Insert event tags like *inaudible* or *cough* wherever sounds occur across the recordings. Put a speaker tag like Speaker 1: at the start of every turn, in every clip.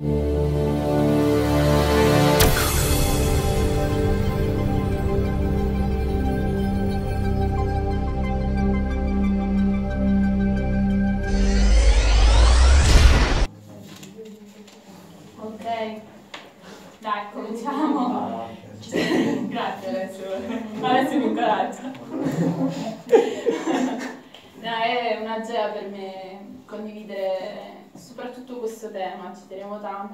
Speaker 1: Ok,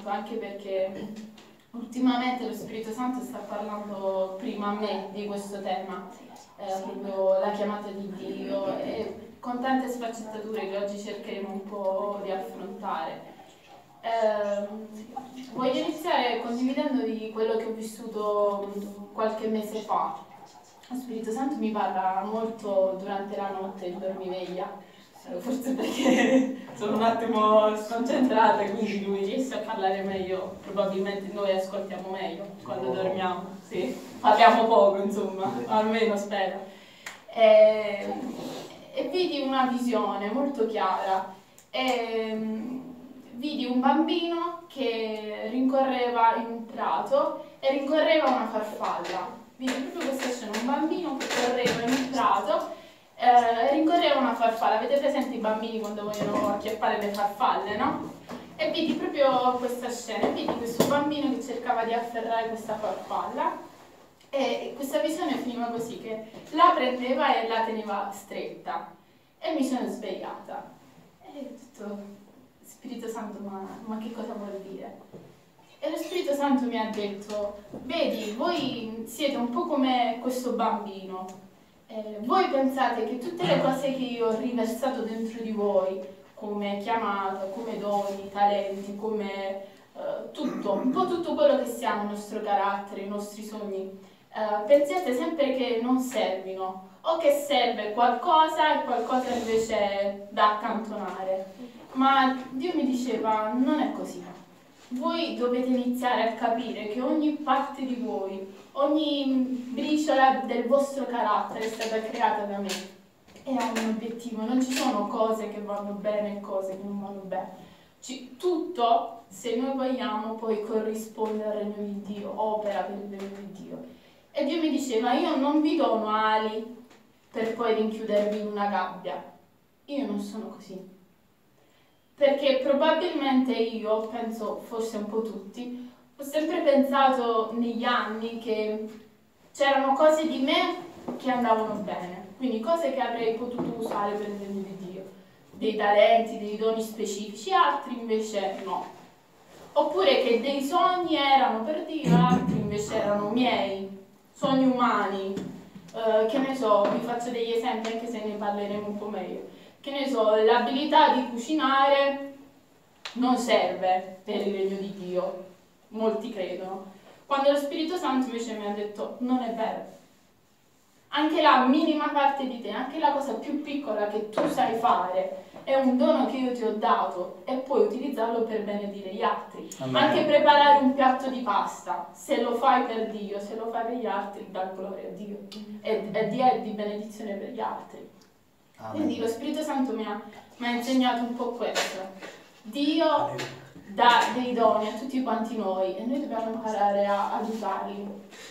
Speaker 1: tanto, anche perché ultimamente lo Spirito Santo sta parlando prima a me di questo tema, eh, proprio la chiamata di Dio, e con tante sfaccettature che oggi cercheremo un po' di affrontare. Eh, voglio iniziare condividendovi quello che ho vissuto qualche mese fa. Lo Spirito Santo mi parla molto durante la notte in dormiveglia, forse perché *laughs* sono un attimo sconcentrata, quindi lui riesce a parlare meglio, probabilmente noi ascoltiamo meglio quando dormiamo, sì, parliamo poco insomma, almeno spero. E, e vidi una visione molto chiara. E, vidi un bambino che rincorreva in un prato e rincorreva una farfalla. Vidi proprio questa scena, un bambino che correva in un prato eh, rincorreva una farfalla. Avete presente i bambini quando vogliono acchiappare le farfalle, no? E vidi proprio questa scena, vidi questo bambino che cercava di afferrare questa farfalla e questa visione finiva così, che la prendeva e la teneva stretta. E mi sono svegliata. E ho detto, Spirito Santo, ma, ma che cosa vuol dire? E lo Spirito Santo mi ha detto, vedi, voi siete un po' come questo bambino, eh, voi pensate che tutte le cose che io ho riversato dentro di voi, come chiamata, come doni, talenti, come eh, tutto, un po' tutto quello che siamo, il nostro carattere, i nostri sogni, eh, pensiate sempre che non servino o che serve qualcosa e qualcosa invece da accantonare. Ma Dio mi diceva, non è così. Voi dovete iniziare a capire che ogni parte di voi, ogni briciola del vostro carattere è stata creata da me e ha un obiettivo. Non ci sono cose che vanno bene e cose che non vanno bene. Ci, tutto, se noi vogliamo, poi corrisponde al regno di Dio, opera per il regno di Dio. E Dio mi diceva, io non vi dono ali per poi rinchiudervi in una gabbia. Io non sono così perché probabilmente io, penso forse un po' tutti, ho sempre pensato negli anni che c'erano cose di me che andavano bene, quindi cose che avrei potuto usare per il regno di Dio, dei talenti, dei doni specifici, altri invece no. Oppure che dei sogni erano per Dio, altri invece erano miei, sogni umani, eh, che ne so, vi faccio degli esempi anche se ne parleremo un po' meglio che ne so, l'abilità di cucinare non serve per il regno di Dio, molti credono. Quando lo Spirito Santo invece mi ha detto non è vero. Anche la minima parte di te, anche la cosa più piccola che tu sai fare, è un dono che io ti ho dato e puoi utilizzarlo per benedire gli altri. Amen. Anche preparare un piatto di pasta, se lo fai per Dio, se lo fai per gli altri, dà gloria a Dio. E, è di benedizione per gli altri. Quindi lo Spirito Santo mi ha, mi ha insegnato un po' questo. Dio dà dei doni a tutti quanti noi e noi dobbiamo imparare a, ad usarli.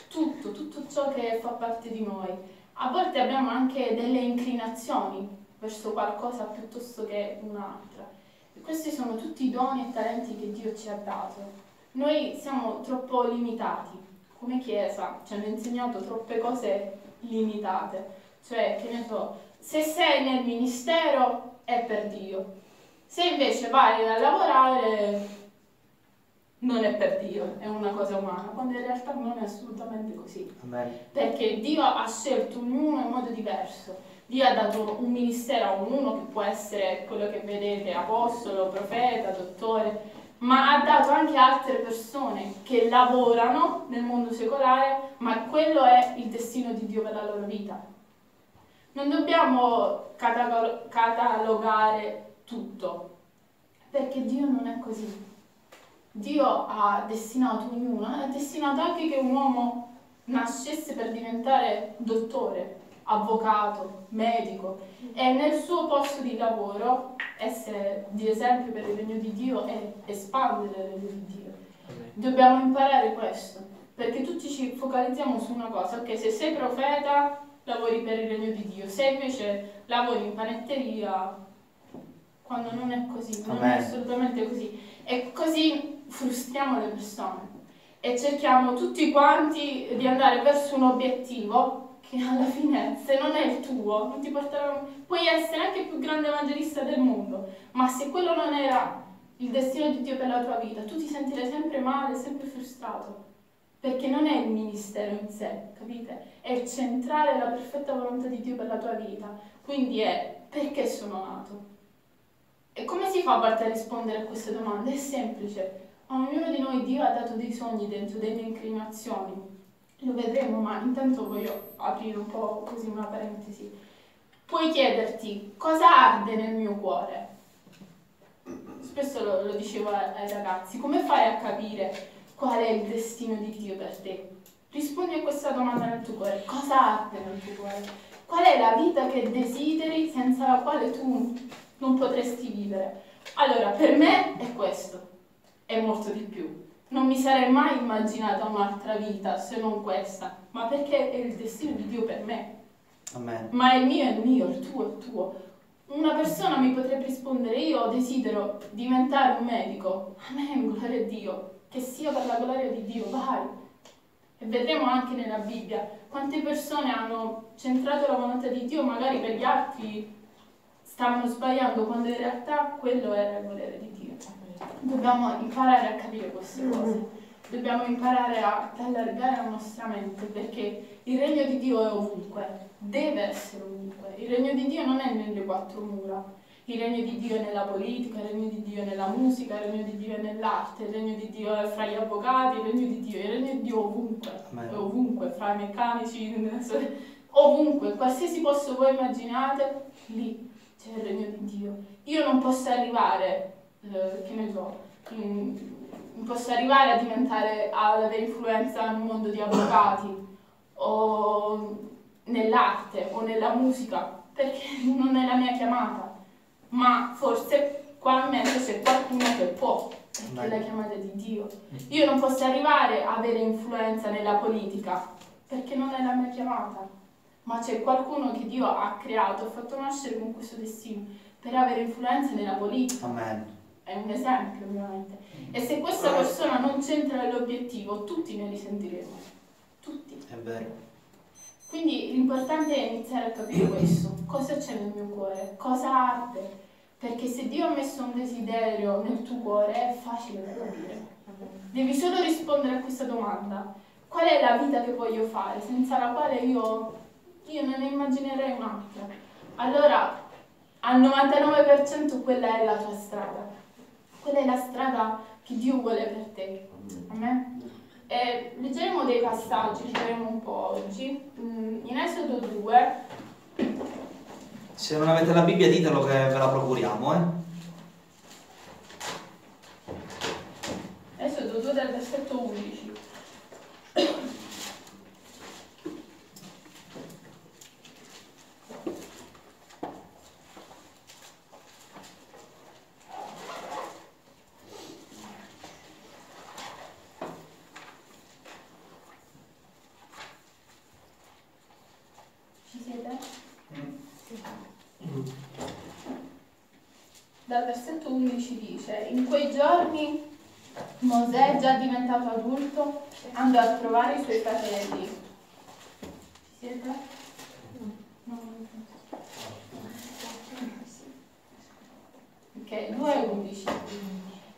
Speaker 1: Tutto, tutto ciò che fa parte di noi. A volte abbiamo anche delle inclinazioni verso qualcosa piuttosto che un'altra. E questi sono tutti i doni e talenti che Dio ci ha dato. Noi siamo troppo limitati. Come Chiesa ci hanno insegnato troppe cose limitate. Cioè, che ne so, se sei nel ministero è per Dio, se invece vai a lavorare non è per Dio, è una cosa umana, quando in realtà non è assolutamente così. Amen. Perché Dio ha scelto ognuno in modo diverso. Dio ha dato un ministero a ognuno che può essere quello che vedete, apostolo, profeta, dottore, ma ha dato anche altre persone che lavorano nel mondo secolare, ma quello è il destino di Dio per la loro vita. Non dobbiamo catalogare tutto, perché Dio non è così. Dio ha destinato ognuno, ha destinato anche che un uomo nascesse per diventare dottore, avvocato, medico e nel suo posto di lavoro essere di esempio per il regno di Dio e espandere il regno di Dio. Dobbiamo imparare questo, perché tutti ci focalizziamo su una cosa, ok, se sei profeta lavori per il regno di Dio, se invece lavori in panetteria, quando non è così, non Amen. è assolutamente così. E così frustriamo le persone e cerchiamo tutti quanti di andare verso un obiettivo che alla fine, se non è il tuo, non ti porterà... Puoi essere anche il più grande evangelista del mondo, ma se quello non era il destino di Dio per la tua vita, tu ti sentirai sempre male, sempre frustrato perché non è il ministero in sé, capite? È il centrare la perfetta volontà di Dio per la tua vita. Quindi è perché sono nato? E come si fa a parte a rispondere a queste domande? È semplice. A ognuno di noi Dio ha dato dei sogni dentro, delle inclinazioni. Lo vedremo, ma intanto voglio aprire un po' così una parentesi. Puoi chiederti cosa arde nel mio cuore? Spesso lo, lo dicevo ai ragazzi, come fai a capire qual è il destino di Dio per te? Rispondi a questa domanda nel tuo cuore. Cosa arde nel tuo cuore? Qual è la vita che desideri senza la quale tu non potresti vivere? Allora, per me è questo, è molto di più. Non mi sarei mai immaginata un'altra vita se non questa, ma perché è il destino di Dio per me. Amen. Ma il mio è il mio, il tuo è il tuo. Una persona mi potrebbe rispondere, io desidero diventare un medico. Amen, gloria a Dio che sia per la gloria di Dio, vai. E vedremo anche nella Bibbia quante persone hanno centrato la volontà di Dio, magari per gli altri stavano sbagliando, quando in realtà quello era il volere di Dio. Dobbiamo imparare a capire queste cose, dobbiamo imparare a allargare la nostra mente, perché il regno di Dio è ovunque, deve essere ovunque. Il regno di Dio non è nelle quattro mura, il regno di Dio è nella politica, il regno di Dio è nella musica, il regno di Dio è nell'arte, il regno di Dio è fra gli avvocati, il regno di Dio, il regno di Dio ovunque, è ovunque, fra i meccanici, *laughs* ovunque, qualsiasi posto voi immaginate, lì c'è il regno di Dio. Io non posso arrivare, eh, che ne so, in, non posso arrivare a diventare, ad avere influenza nel mondo di avvocati o nell'arte o nella musica, perché non è la mia chiamata ma forse qua in mezzo c'è qualcuno che può, perché è la chiamata di Dio. Io non posso arrivare a avere influenza nella politica, perché non è la mia chiamata, ma c'è qualcuno che Dio ha creato, ha fatto nascere con questo destino, per avere influenza nella politica. Amen. È un esempio, ovviamente. E se questa persona non c'entra nell'obiettivo, tutti ne risentiremo. Tutti.
Speaker 2: È vero.
Speaker 1: Quindi l'importante è iniziare a capire questo, cosa c'è nel mio cuore, cosa arde, perché se Dio ha messo un desiderio nel tuo cuore è facile da capire. Devi solo rispondere a questa domanda. Qual è la vita che voglio fare, senza la quale io, io non ne immaginerei un'altra? Allora, al 99% quella è la tua strada. Quella è la strada che Dio vuole per te. Amen? E leggeremo dei passaggi, leggeremo un po' oggi. In Esodo 2
Speaker 2: se non avete la Bibbia ditelo che ve la procuriamo, eh.
Speaker 1: Esodo 2 dal versetto 11. dal versetto 11 dice, in quei giorni Mosè, già diventato adulto, andò a trovare i suoi fratelli. Siete? Ok, 2.11.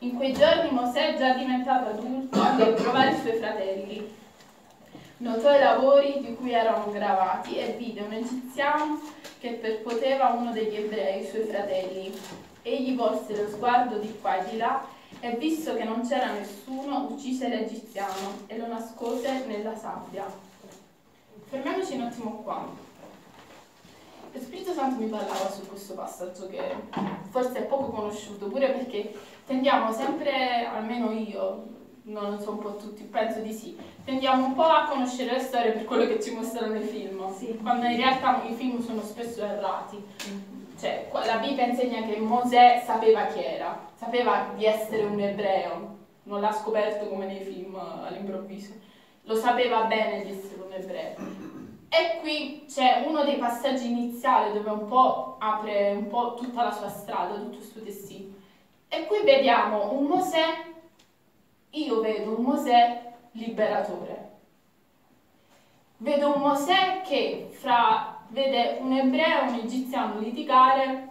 Speaker 1: In quei giorni Mosè, già diventato adulto, andò a trovare i suoi fratelli. Notò i lavori di cui erano gravati e vide un egiziano che percuoteva uno degli ebrei, i suoi fratelli. Egli volse lo sguardo di qua e di là e visto che non c'era nessuno, uccise l'egiziano e lo nascose nella sabbia. Fermiamoci un attimo qua. Lo Spirito Santo mi parlava su questo passaggio che forse è poco conosciuto, pure perché tendiamo sempre, almeno io, non so un po' tutti, penso di sì. Tendiamo un po' a conoscere le storie per quello che ci mostrano i film,
Speaker 3: Sì.
Speaker 1: quando in realtà i film sono spesso errati. Cioè, la Bibbia insegna che Mosè sapeva chi era, sapeva di essere un ebreo, non l'ha scoperto come nei film eh, all'improvviso, lo sapeva bene di essere un ebreo. E qui c'è uno dei passaggi iniziali dove un po' apre un po' tutta la sua strada, tutto il suo destino. E qui vediamo un Mosè, io vedo un Mosè liberatore. Vedo un Mosè che fra, vede un ebreo e un egiziano litigare,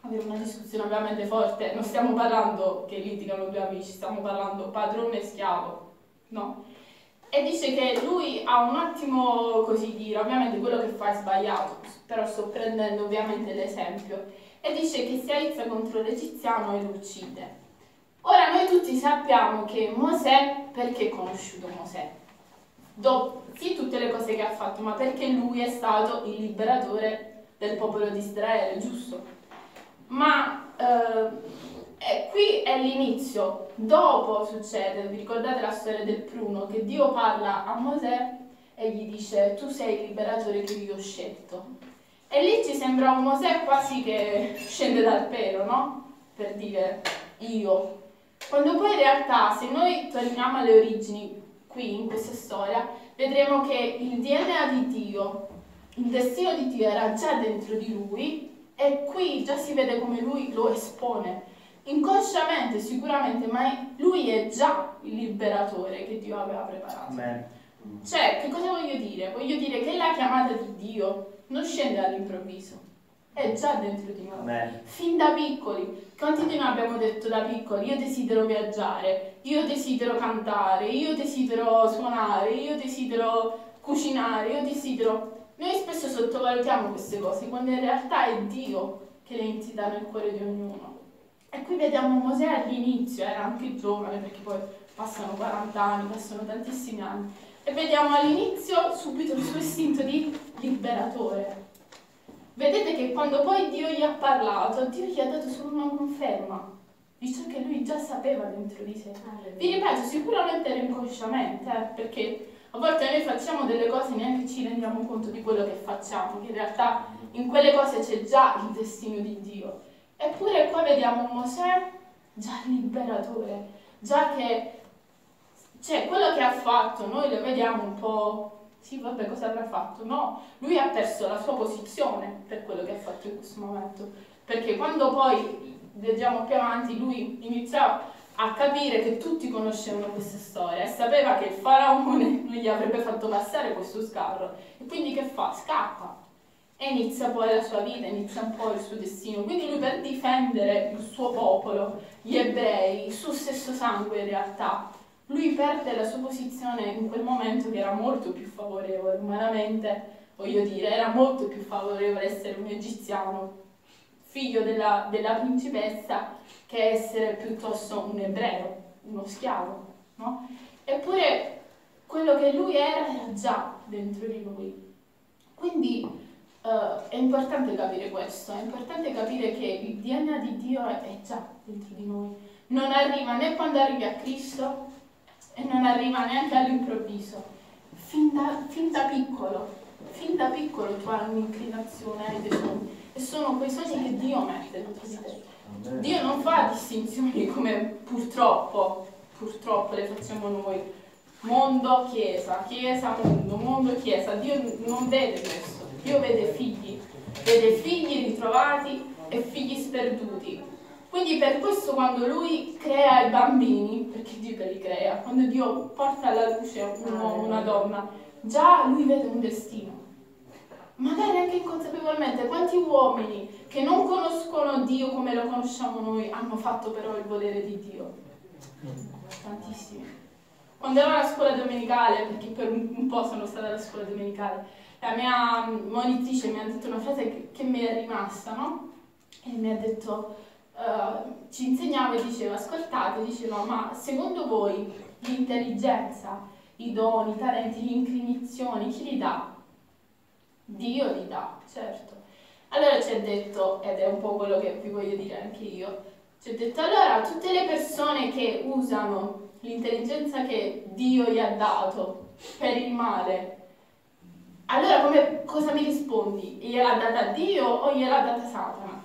Speaker 1: avere una discussione ovviamente forte, non stiamo parlando che litigano due amici, stiamo parlando padrone e schiavo, no? E dice che lui ha un attimo così dire, ovviamente quello che fa è sbagliato, però sto prendendo ovviamente l'esempio, e dice che si aizza contro l'egiziano e lo uccide. Ora noi tutti sappiamo che Mosè, perché è conosciuto Mosè? Do- sì, tutte le cose che ha fatto, ma perché lui è stato il liberatore del popolo di Israele, giusto? Ma eh, qui è l'inizio. Dopo succede, vi ricordate la storia del pruno, che Dio parla a Mosè e gli dice tu sei il liberatore che io ho scelto. E lì ci sembra un Mosè quasi che scende dal pelo, no? Per dire io. Quando poi in realtà, se noi torniamo alle origini qui in questa storia, vedremo che il DNA di Dio, il destino di Dio era già dentro di lui e qui già si vede come lui lo espone. Inconsciamente sicuramente, ma lui è già il liberatore che Dio aveva preparato.
Speaker 2: Amen.
Speaker 1: Cioè, che cosa voglio dire? Voglio dire che la chiamata di Dio non scende all'improvviso, è già dentro di noi.
Speaker 2: Amen.
Speaker 1: Fin da piccoli, quanti di noi abbiamo detto da piccoli, io desidero viaggiare, io desidero cantare, io desidero suonare, io desidero cucinare, io desidero... Noi spesso sottovalutiamo queste cose, quando in realtà è Dio che le insita nel cuore di ognuno. E qui vediamo Mosè all'inizio, era anche giovane perché poi passano 40 anni, passano tantissimi anni. E vediamo all'inizio subito il suo istinto di liberatore. Vedete che quando poi Dio gli ha parlato, Dio gli ha dato solo una conferma di ciò che lui già sapeva dentro di sé. Vi ripeto, sicuramente era inconsciamente, eh, perché a volte noi facciamo delle cose e neanche ci rendiamo conto di quello che facciamo, che in realtà in quelle cose c'è già il destino di Dio. Eppure qua vediamo Mosè già liberatore, già che cioè quello che ha fatto, noi lo vediamo un po'. Sì, vabbè, cosa avrà fatto? No, lui ha perso la sua posizione per quello che ha fatto in questo momento. Perché quando poi leggiamo più avanti, lui iniziò a capire che tutti conoscevano questa storia e sapeva che il faraone *laughs* gli avrebbe fatto passare questo scarro. E quindi che fa? Scappa. E inizia poi la sua vita, inizia un po' il suo destino. Quindi lui per difendere il suo popolo, gli ebrei, il suo stesso sangue in realtà, lui perde la sua posizione in quel momento che era molto più favorevole, umanamente, voglio dire, era molto più favorevole essere un egiziano, figlio della, della principessa, che essere piuttosto un ebreo, uno schiavo, no? Eppure quello che lui era era già dentro di lui. Quindi eh, è importante capire questo, è importante capire che il DNA di Dio è già dentro di noi. Non arriva né quando arrivi a Cristo e non arriva neanche all'improvviso. Fin da, fin da piccolo, fin da piccolo tu hai un'inclinazione, hai dei sogni. E sono quei sogni che Dio mette dentro di te. Dio non fa distinzioni come purtroppo, purtroppo le facciamo noi. Mondo, chiesa, chiesa, mondo, mondo, chiesa. Dio non vede questo. Dio vede figli, vede figli ritrovati e figli sperduti. Quindi per questo quando lui crea i bambini, perché Dio li crea, quando Dio porta alla luce un uomo, una donna, già lui vede un destino. Magari anche inconsapevolmente, quanti uomini che non conoscono Dio come lo conosciamo noi hanno fatto però il volere di Dio? Tantissimi. Quando ero alla scuola domenicale, perché per un, po' sono stata alla scuola domenicale, la mia monitrice mi ha detto una frase che, che mi è rimasta, no? E mi ha detto, uh, ci insegnava e diceva, ascoltate, diceva, ma secondo voi l'intelligenza, i doni, i talenti, le inclinazioni, chi li dà? Dio li dà, certo. Allora ci ha detto, ed è un po' quello che vi voglio dire anche io, ci ha detto allora tutte le persone che usano l'intelligenza che Dio gli ha dato per il male, allora come, cosa mi rispondi? Gliel'ha data Dio o gliel'ha data Satana?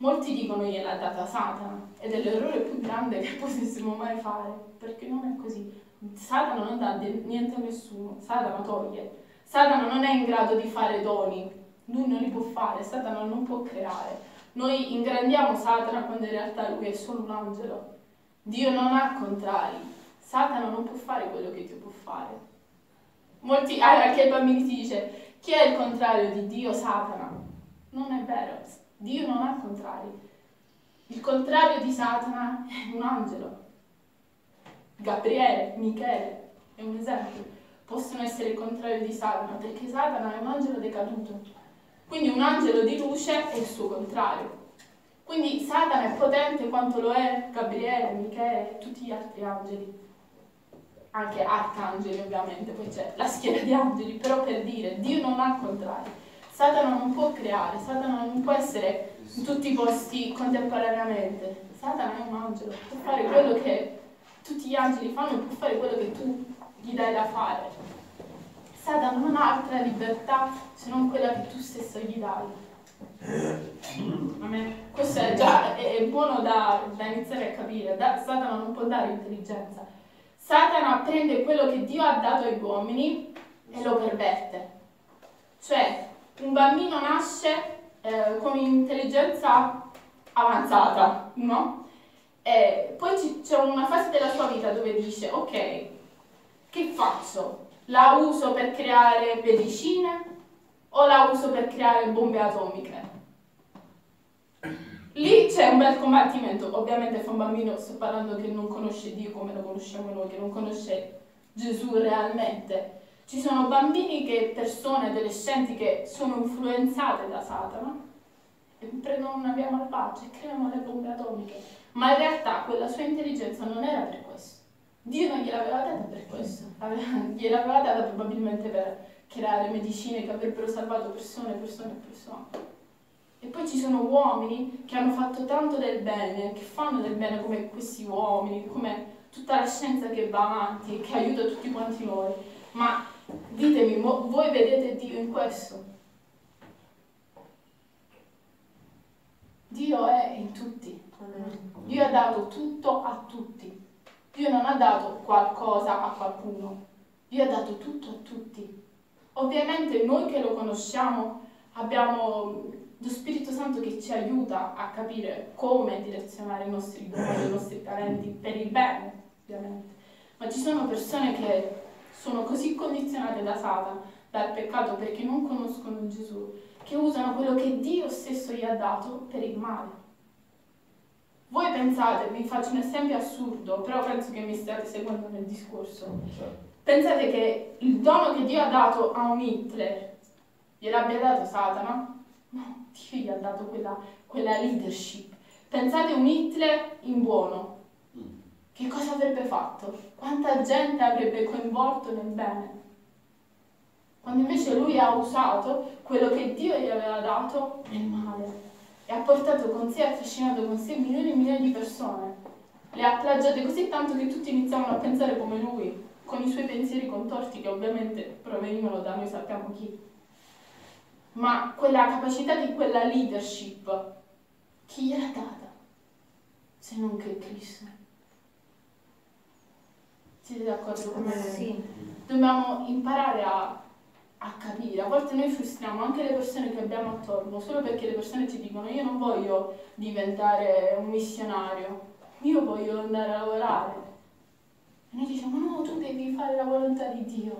Speaker 1: Molti dicono gliel'ha data Satana ed è l'errore più grande che *laughs* potessimo mai fare, perché non è così. Satana non dà niente a nessuno, Satana toglie. Satana non è in grado di fare doni, lui non li può fare, Satana non può creare. Noi ingrandiamo Satana quando in realtà lui è solo un angelo. Dio non ha contrari. Satana non può fare quello che Dio può fare. Molti, anche ai bambini ti dice, chi è il contrario di Dio? Satana. Non è vero, Dio non ha contrari. Il contrario di Satana è un angelo. Gabriele, Michele, è un esempio. Possono essere il contrario di Satana, perché Satana è un angelo decaduto. Quindi un angelo di luce è il suo contrario. Quindi Satana è potente quanto lo è Gabriele, Michele e tutti gli altri angeli anche arcangeli ovviamente, poi c'è la schiera di angeli, però per dire, Dio non ha contrari. Satana non può creare, Satana non può essere in tutti i posti contemporaneamente. Satana è un angelo, può fare quello che tutti gli angeli fanno può fare quello che tu gli dai da fare. Satana non ha altra libertà se non quella che tu stesso gli dai. Questo è già è, è buono da, da, iniziare a capire. Da, Satana non può dare intelligenza, Satana prende quello che Dio ha dato ai uomini e lo perverte. Cioè, un bambino nasce eh, con intelligenza avanzata, no? E poi c'è una fase della sua vita dove dice, ok, che faccio? La uso per creare medicine o la uso per creare bombe atomiche? Lì c'è un bel combattimento, ovviamente fa un bambino, sto parlando che non conosce Dio come lo conosciamo noi, che non conosce Gesù realmente. Ci sono bambini che, persone, adolescenti che sono influenzate da Satana e prendono una via malvagia e creano le bombe atomiche. Ma in realtà quella sua intelligenza non era per questo. Dio non gliel'aveva data per questo, gliel'aveva data probabilmente per creare medicine che avrebbero salvato persone, persone e persone. E poi ci sono uomini che hanno fatto tanto del bene, che fanno del bene come questi uomini, come tutta la scienza che va avanti e che aiuta tutti quanti noi. Ma ditemi, voi vedete Dio in questo? Dio è in tutti. Dio ha dato tutto a tutti. Dio non ha dato qualcosa a qualcuno. Dio ha dato tutto a tutti. Ovviamente noi che lo conosciamo abbiamo lo Spirito Santo che ci aiuta a capire come direzionare i nostri doni, i nostri talenti per il bene, ovviamente. Ma ci sono persone che sono così condizionate da Satana, dal peccato, perché non conoscono Gesù, che usano quello che Dio stesso gli ha dato per il male. Voi pensate, vi faccio un esempio assurdo, però penso che mi stiate seguendo nel discorso. Certo. Pensate che il dono che Dio ha dato a un Hitler gliel'abbia dato Satana? No, Dio gli ha dato quella, quella leadership. Pensate un Hitler in buono. Che cosa avrebbe fatto? Quanta gente avrebbe coinvolto nel bene? Quando invece lui ha usato quello che Dio gli aveva dato nel male e ha portato con sé, ha trascinato con sé milioni e milioni di persone. Le ha plagiate così tanto che tutti iniziavano a pensare come lui, con i suoi pensieri contorti che ovviamente provenivano da noi sappiamo chi ma quella capacità di quella leadership, chi gliel'ha data? Se non che Cristo. Siete d'accordo con me?
Speaker 3: Sì.
Speaker 1: Dobbiamo imparare a, a, capire. A volte noi frustriamo anche le persone che abbiamo attorno, solo perché le persone ci dicono io non voglio diventare un missionario, io voglio andare a lavorare. E noi diciamo no, tu devi fare la volontà di Dio.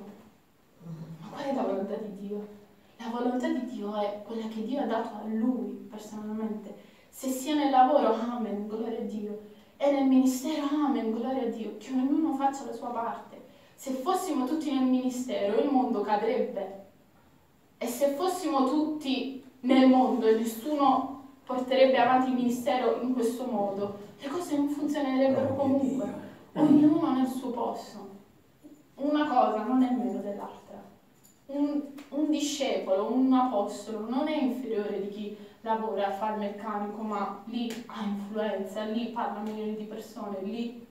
Speaker 1: Ma qual è la volontà di Dio? La volontà di Dio è quella che Dio ha dato a lui personalmente. Se sia nel lavoro, amen, gloria a Dio. E nel ministero, amen, gloria a Dio. Che ognuno faccia la sua parte. Se fossimo tutti nel ministero, il mondo cadrebbe. E se fossimo tutti nel mondo e nessuno porterebbe avanti il ministero in questo modo, le cose non funzionerebbero comunque. Ognuno nel suo posto. Una cosa non è meno dell'altra un, un discepolo, un apostolo non è inferiore di chi lavora a fare il meccanico, ma lì ha influenza, lì parla milioni di persone, lì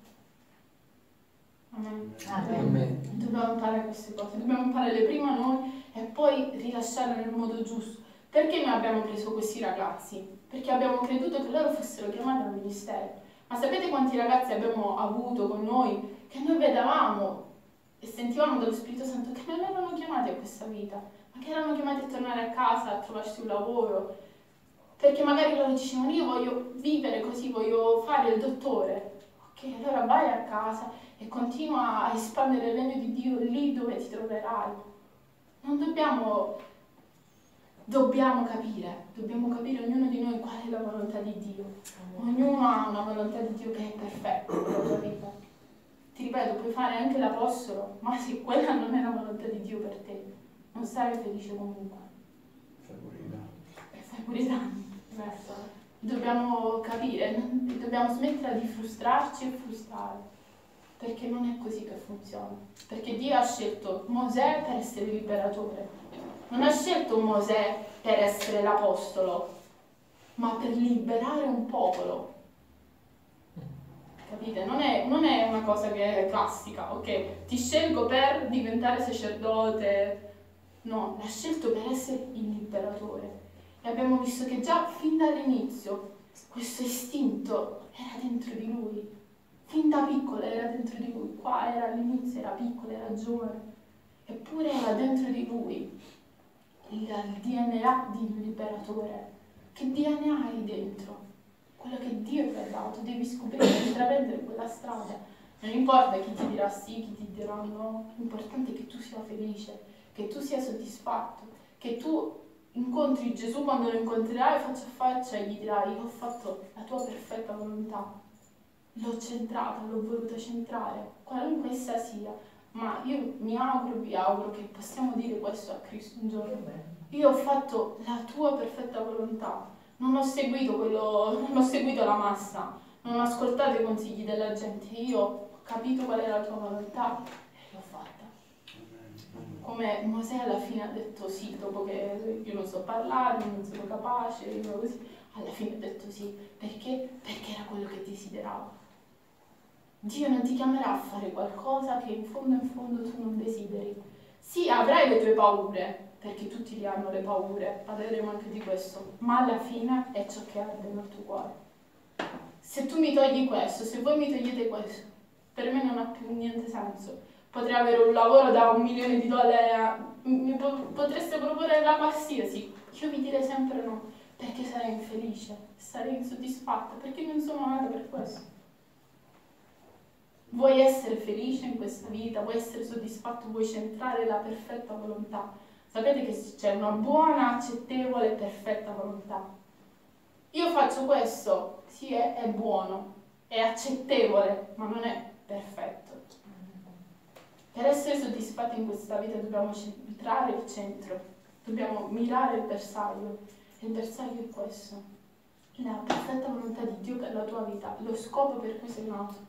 Speaker 1: Amen.
Speaker 3: Amen.
Speaker 1: Dobbiamo imparare queste cose, dobbiamo impararle prima noi e poi rilasciarle nel modo giusto. Perché noi abbiamo preso questi ragazzi? Perché abbiamo creduto che loro fossero chiamati al ministero. Ma sapete quanti ragazzi abbiamo avuto con noi che noi vedevamo e sentivamo dallo Spirito Santo che non erano chiamati a questa vita, ma che erano chiamati a tornare a casa, a trovarsi un lavoro, perché magari loro dicevano io voglio vivere così, voglio fare il dottore. Ok, allora vai a casa e continua a espandere il regno di Dio lì dove ti troverai. Non dobbiamo, dobbiamo capire, dobbiamo capire ognuno di noi qual è la volontà di Dio. Ognuno ha una volontà di Dio che è perfetta nella tua vita. Ti ripeto, puoi fare anche l'apostolo, ma se quella non è la volontà di Dio per te, non sarai felice comunque. E fai pure i danni. Dobbiamo capire, dobbiamo smettere di frustrarci e frustrare perché non è così che funziona. Perché Dio ha scelto Mosè per essere liberatore. Non ha scelto Mosè per essere l'apostolo, ma per liberare un popolo. Capite? Non è, non è una cosa che è classica, ok? Ti scelgo per diventare sacerdote. No, l'ha scelto per essere il liberatore. E abbiamo visto che già fin dall'inizio questo istinto era dentro di lui fin da piccola era dentro di lui, qua era all'inizio, era piccola, era giovane, eppure era dentro di lui il DNA di un liberatore. Che DNA hai dentro? Quello che Dio ti ha dato, devi scoprire, intraprendere quella strada. Non importa chi ti dirà sì, chi ti dirà no, l'importante è che tu sia felice, che tu sia soddisfatto, che tu incontri Gesù quando lo incontrerai faccia a faccia e gli dirai ho fatto la tua perfetta volontà l'ho centrata, l'ho voluta centrare, qualunque essa sia, ma io mi auguro, vi auguro che possiamo dire questo a Cristo un giorno. Io ho fatto la tua perfetta volontà, non ho seguito, quello, non ho seguito la massa, non ho ascoltato i consigli della gente, io ho capito qual è la tua volontà. Come Mosè alla fine ha detto sì, dopo che io non so parlare, non sono capace, così, alla fine ha detto sì, perché? Perché era quello che desideravo. Dio non ti chiamerà a fare qualcosa che in fondo in fondo tu non desideri. Sì, avrai le tue paure, perché tutti hanno le paure, parleremo anche di questo, ma alla fine è ciò che arde nel tuo cuore. Se tu mi togli questo, se voi mi togliete questo, per me non ha più niente senso. Potrei avere un lavoro da un milione di dollari, mi potreste proporre la qualsiasi, io vi direi sempre no, perché sarei infelice, sarei insoddisfatta, perché non sono nata per questo. Vuoi essere felice in questa vita, vuoi essere soddisfatto, vuoi centrare la perfetta volontà. Sapete che c'è una buona, accettevole e perfetta volontà. Io faccio questo, sì, è, è buono, è accettevole, ma non è perfetto. Per essere soddisfatti in questa vita dobbiamo centrare il centro, dobbiamo mirare il bersaglio. E il bersaglio è questo, la perfetta volontà di Dio per la tua vita, lo scopo per cui sei nato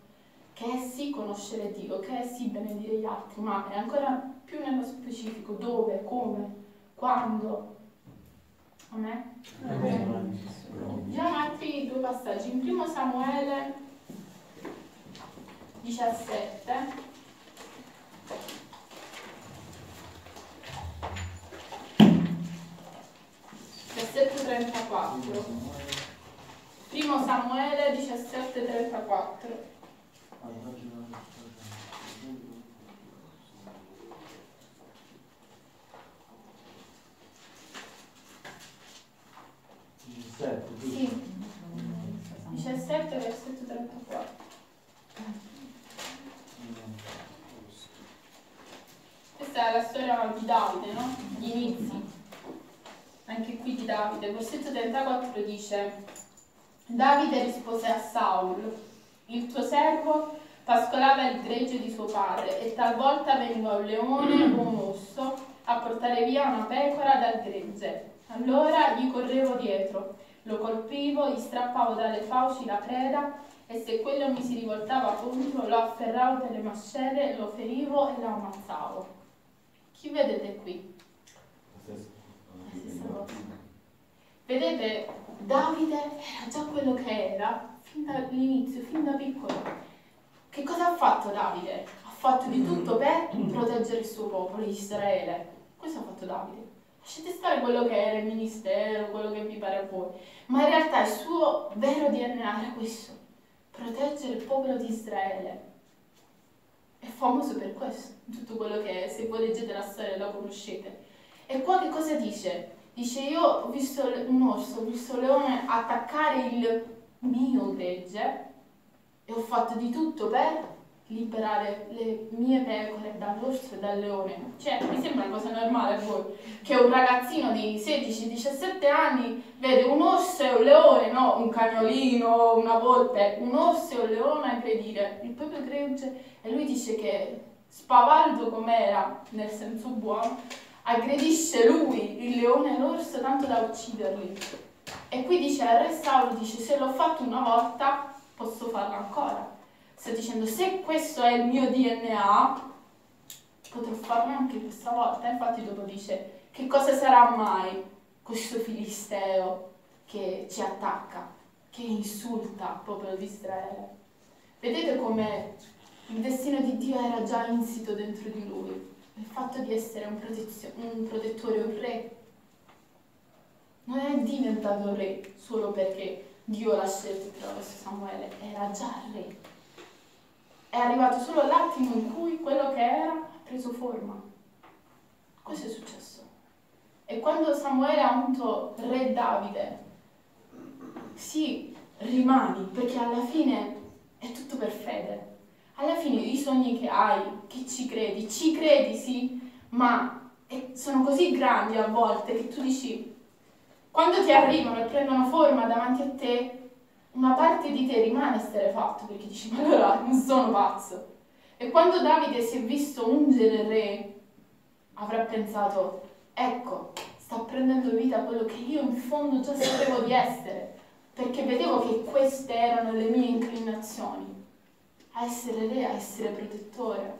Speaker 1: che è sì conoscere Dio, che è sì benedire gli altri, ma è ancora più nello specifico dove, come, quando. Amen? Amen. Leggiamo altri due passaggi. In primo Samuele 17. Versetto 34. Primo Samuele 17, 34. Sì. 17 versetto 34. Questa è la storia di Davide, no? Gli inizi. Anche qui di Davide. Versetto 34 dice Davide rispose a Saul il tuo servo pascolava il gregge di suo padre e talvolta veniva un leone o un osso a portare via una pecora dal gregge. Allora gli correvo dietro, lo colpivo, gli strappavo dalle fauci la preda e se quello mi si rivoltava contro lo afferravo per le mascelle, lo ferivo e lo ammazzavo. Chi vedete qui? Vedete, Davide era già quello che era fin dall'inizio, fin da piccolo. Che cosa ha fatto Davide? Ha fatto di tutto per proteggere il suo popolo, Israele. Questo ha fatto Davide. Lasciate stare quello che era il ministero, quello che vi pare a voi. Ma in realtà il suo vero DNA era questo, proteggere il popolo di Israele. È famoso per questo, tutto quello che è, se voi leggete la storia la conoscete. E qua che cosa dice? Dice io ho visto un orso, ho visto un leone attaccare il mio gregge e ho fatto di tutto per liberare le mie pecore dall'orso e dal leone. Cioè, mi sembra una cosa normale a voi, che un ragazzino di 16-17 anni vede un orso e un leone, no? Un cagnolino, una volpe, un orso e un leone aggredire il proprio gregge e lui dice che spavaldo com'era, nel senso buono, aggredisce lui, il leone e l'orso, tanto da ucciderli. E qui dice al re dice se l'ho fatto una volta, posso farlo ancora sta dicendo se questo è il mio DNA, potrò farlo anche questa volta. Infatti dopo dice che cosa sarà mai questo filisteo che ci attacca, che insulta il popolo di Israele. Vedete come il destino di Dio era già insito dentro di lui, il fatto di essere un, un protettore, un re. Non è diventato re solo perché Dio l'ha scelto attraverso Samuele, era già re è arrivato solo l'attimo in cui quello che era ha preso forma. Questo è successo. E quando Samuele ha avuto re Davide, sì, rimani, perché alla fine è tutto per fede. Alla fine i sogni che hai, che ci credi, ci credi sì, ma sono così grandi a volte che tu dici, quando ti arrivano e prendono forma davanti a te, una parte di te rimane esterefatto perché dici ma allora non sono pazzo. E quando Davide si è visto ungere re, avrà pensato, ecco, sta prendendo vita quello che io in fondo già sapevo di essere, perché vedevo che queste erano le mie inclinazioni, a essere re, a essere protettore,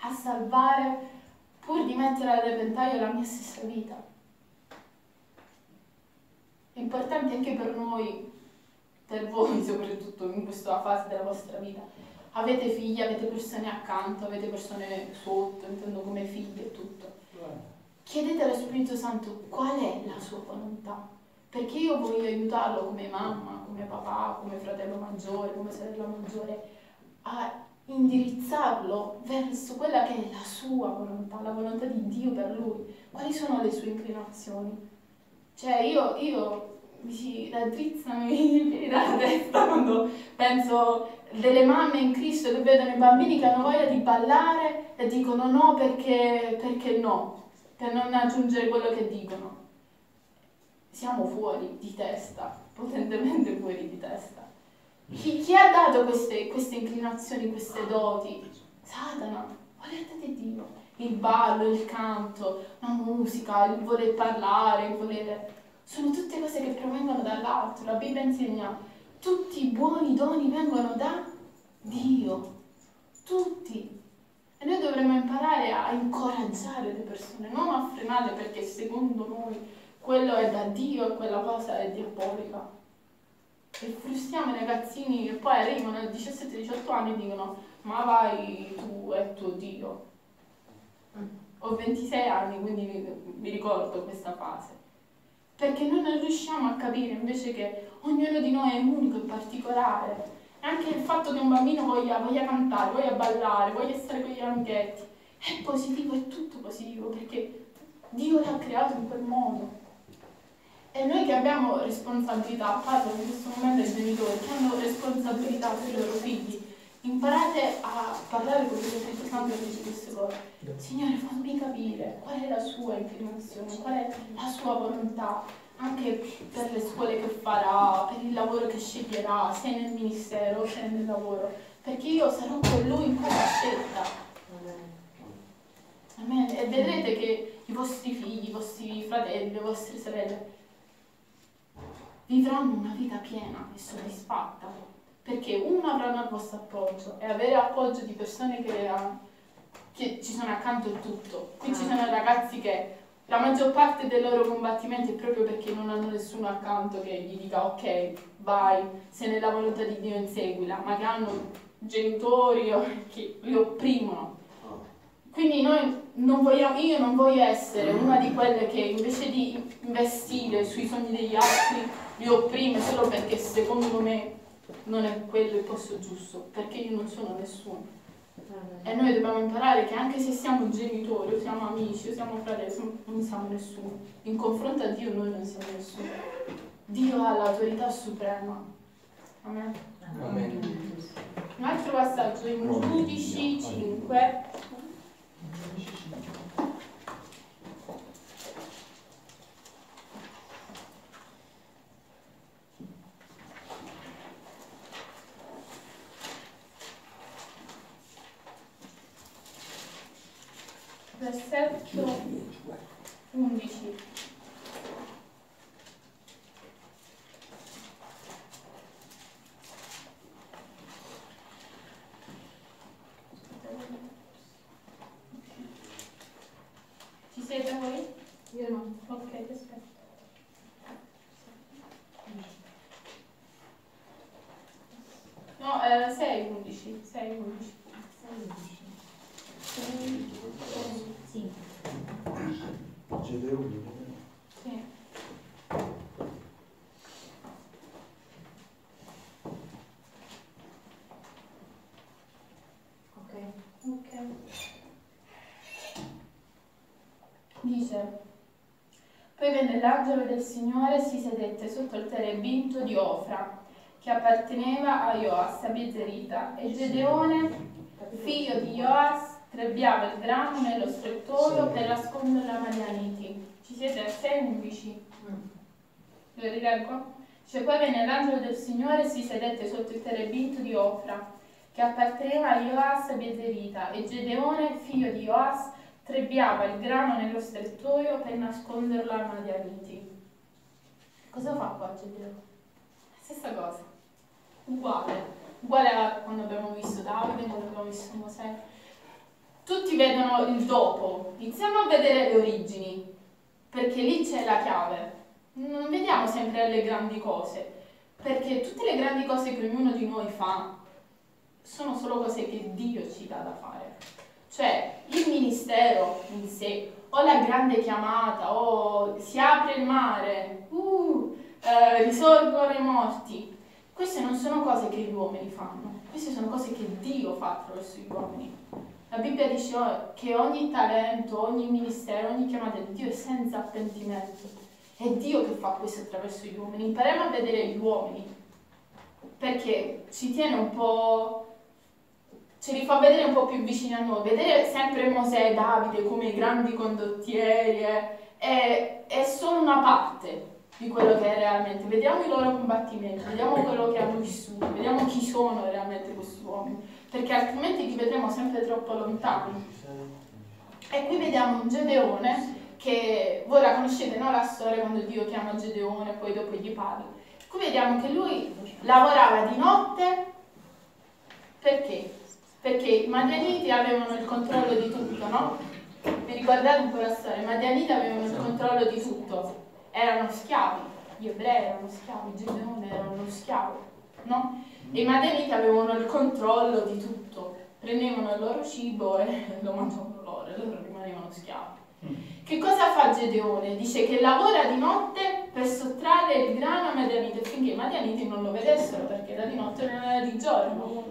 Speaker 1: a salvare pur di mettere a repentaglio la mia stessa vita. È importante anche per noi per voi *laughs* soprattutto in questa fase della vostra vita. Avete figli, avete persone accanto, avete persone sotto, intendo come figli e tutto. Chiedete allo Spirito Santo qual è la sua volontà, perché io voglio aiutarlo come mamma, come papà, come fratello maggiore, come sorella maggiore, a indirizzarlo verso quella che è la sua volontà, la volontà di Dio per lui. Quali sono le sue inclinazioni? Cioè io, io mi si raddrizzano i piedi dalla testa quando penso delle mamme in Cristo che vedono i bambini che hanno voglia di ballare e dicono no perché, perché no, per non aggiungere quello che dicono. Siamo fuori di testa, potentemente fuori di testa. Chi, chi ha dato queste, queste, inclinazioni, queste doti? Satana, volete di Dio. Il ballo, il canto, la musica, il voler parlare, il volere sono tutte cose che provengono dall'alto. La Bibbia insegna tutti i buoni doni vengono da Dio. Tutti. E noi dovremmo imparare a incoraggiare le persone, non a frenarle perché secondo noi quello è da Dio e quella cosa è diabolica. E frustiamo i ragazzini che poi arrivano a 17-18 anni e dicono ma vai tu è tuo Dio. Ho 26 anni quindi mi, ricordo questa fase perché noi non riusciamo a capire invece che ognuno di noi è unico e particolare. E anche il fatto che un bambino voglia, voglia cantare, voglia ballare, voglia stare con gli amichetti, è positivo, è tutto positivo, perché Dio l'ha creato in quel modo. E noi che abbiamo responsabilità, parlo in questo momento ai genitori, che hanno responsabilità sui loro figli, imparate a parlare con lo Spirito Santo e dice queste cose. Signore, fammi capire qual è la sua inclinazione, qual è la sua volontà, anche per le scuole che farà, per il lavoro che sceglierà, se nel ministero, se nel lavoro, perché io sarò con lui in quella scelta. Amen. E vedrete che i vostri figli, i vostri fratelli, le vostre sorelle vivranno una vita piena e soddisfatta perché uno avranno il vostro appoggio e avere appoggio di persone che, che ci sono accanto è tutto. Qui ci ah. sono ragazzi che la maggior parte dei loro combattimenti è proprio perché non hanno nessuno accanto che gli dica ok, vai, se nella volontà di Dio inseguila, ma che hanno genitori che li opprimono. Quindi noi non vogliamo, io non voglio essere una di quelle che invece di investire sui sogni degli altri li opprime solo perché secondo me non è quello il posto giusto, perché io non sono nessuno. E noi dobbiamo imparare che anche se siamo genitori, o siamo amici, o siamo fratelli, non siamo nessuno. In confronto a Dio noi non siamo nessuno. Dio ha l'autorità suprema. Amen. Amen. Un altro passaggio in Giudici 5. Versetto 11. Ci siete voi? Io no. Ok, ti aspetto. No, eh, 6, 11. 6, 11.
Speaker 3: Sì.
Speaker 4: Gedeone.
Speaker 1: Sì.
Speaker 3: Ok.
Speaker 1: Ok. Dice, poi venne l'angelo del Signore e si sedette sotto il terebinto di Ofra, che apparteneva a Joas, a Biezerita, e Gedeone, figlio di Joas, trebbiava il grano nello strettoio per nasconderlo ai Madianiti. Siete a 6 11? Lo rileggo? Dice, poi venne l'angelo del Signore e si sedette sotto il terebinto di Ofra, che apparteneva a Joas Biezerita, e Gedeone, figlio di Joas, trebbiava il grano nello strettoio per nasconderlo ai Madianiti. Cosa fa qua Gedeone? Stessa cosa, uguale, uguale a quando abbiamo visto Davide, quando abbiamo visto Mosè. Tutti vedono il dopo, iniziamo a vedere le origini, perché lì c'è la chiave. Non vediamo sempre le grandi cose, perché tutte le grandi cose che ognuno di noi fa sono solo cose che Dio ci dà da fare. Cioè, il ministero in sé, o la grande chiamata, o si apre il mare, uh, eh, risorgono i morti. Queste non sono cose che gli uomini fanno, queste sono cose che Dio fa attraverso gli uomini. La Bibbia dice oh, che ogni talento, ogni ministero, ogni chiamata di Dio è senza appentimento. È Dio che fa questo attraverso gli uomini. Impariamo a vedere gli uomini, perché ci tiene un po' ce li fa vedere un po' più vicini a noi, vedere sempre Mosè e Davide come i grandi condottieri è, è solo una parte di quello che è realmente. Vediamo i loro combattimenti, vediamo quello che hanno vissuto, vediamo chi sono realmente questi uomini, perché altrimenti li vedremo sempre troppo lontani. E qui vediamo un Gedeone che voi la conoscete, no? La storia quando Dio chiama Gedeone e poi dopo gli parla. Qui vediamo che lui lavorava di notte perché? Perché i Madianiti avevano il controllo di tutto, no? Vi ricordate un po' la storia? I Madianiti avevano il controllo di tutto, erano schiavi, gli ebrei erano schiavi, Gedeone era uno schiavo, no? E i Madianiti avevano il controllo di tutto, prendevano il loro cibo e *laughs* lo mangiavano loro, e loro rimanevano schiavi. Che cosa fa Gedeone? Dice che lavora di notte per sottrarre il grano ai Madianiti affinché i Madianiti non lo vedessero perché era di notte e non era di giorno.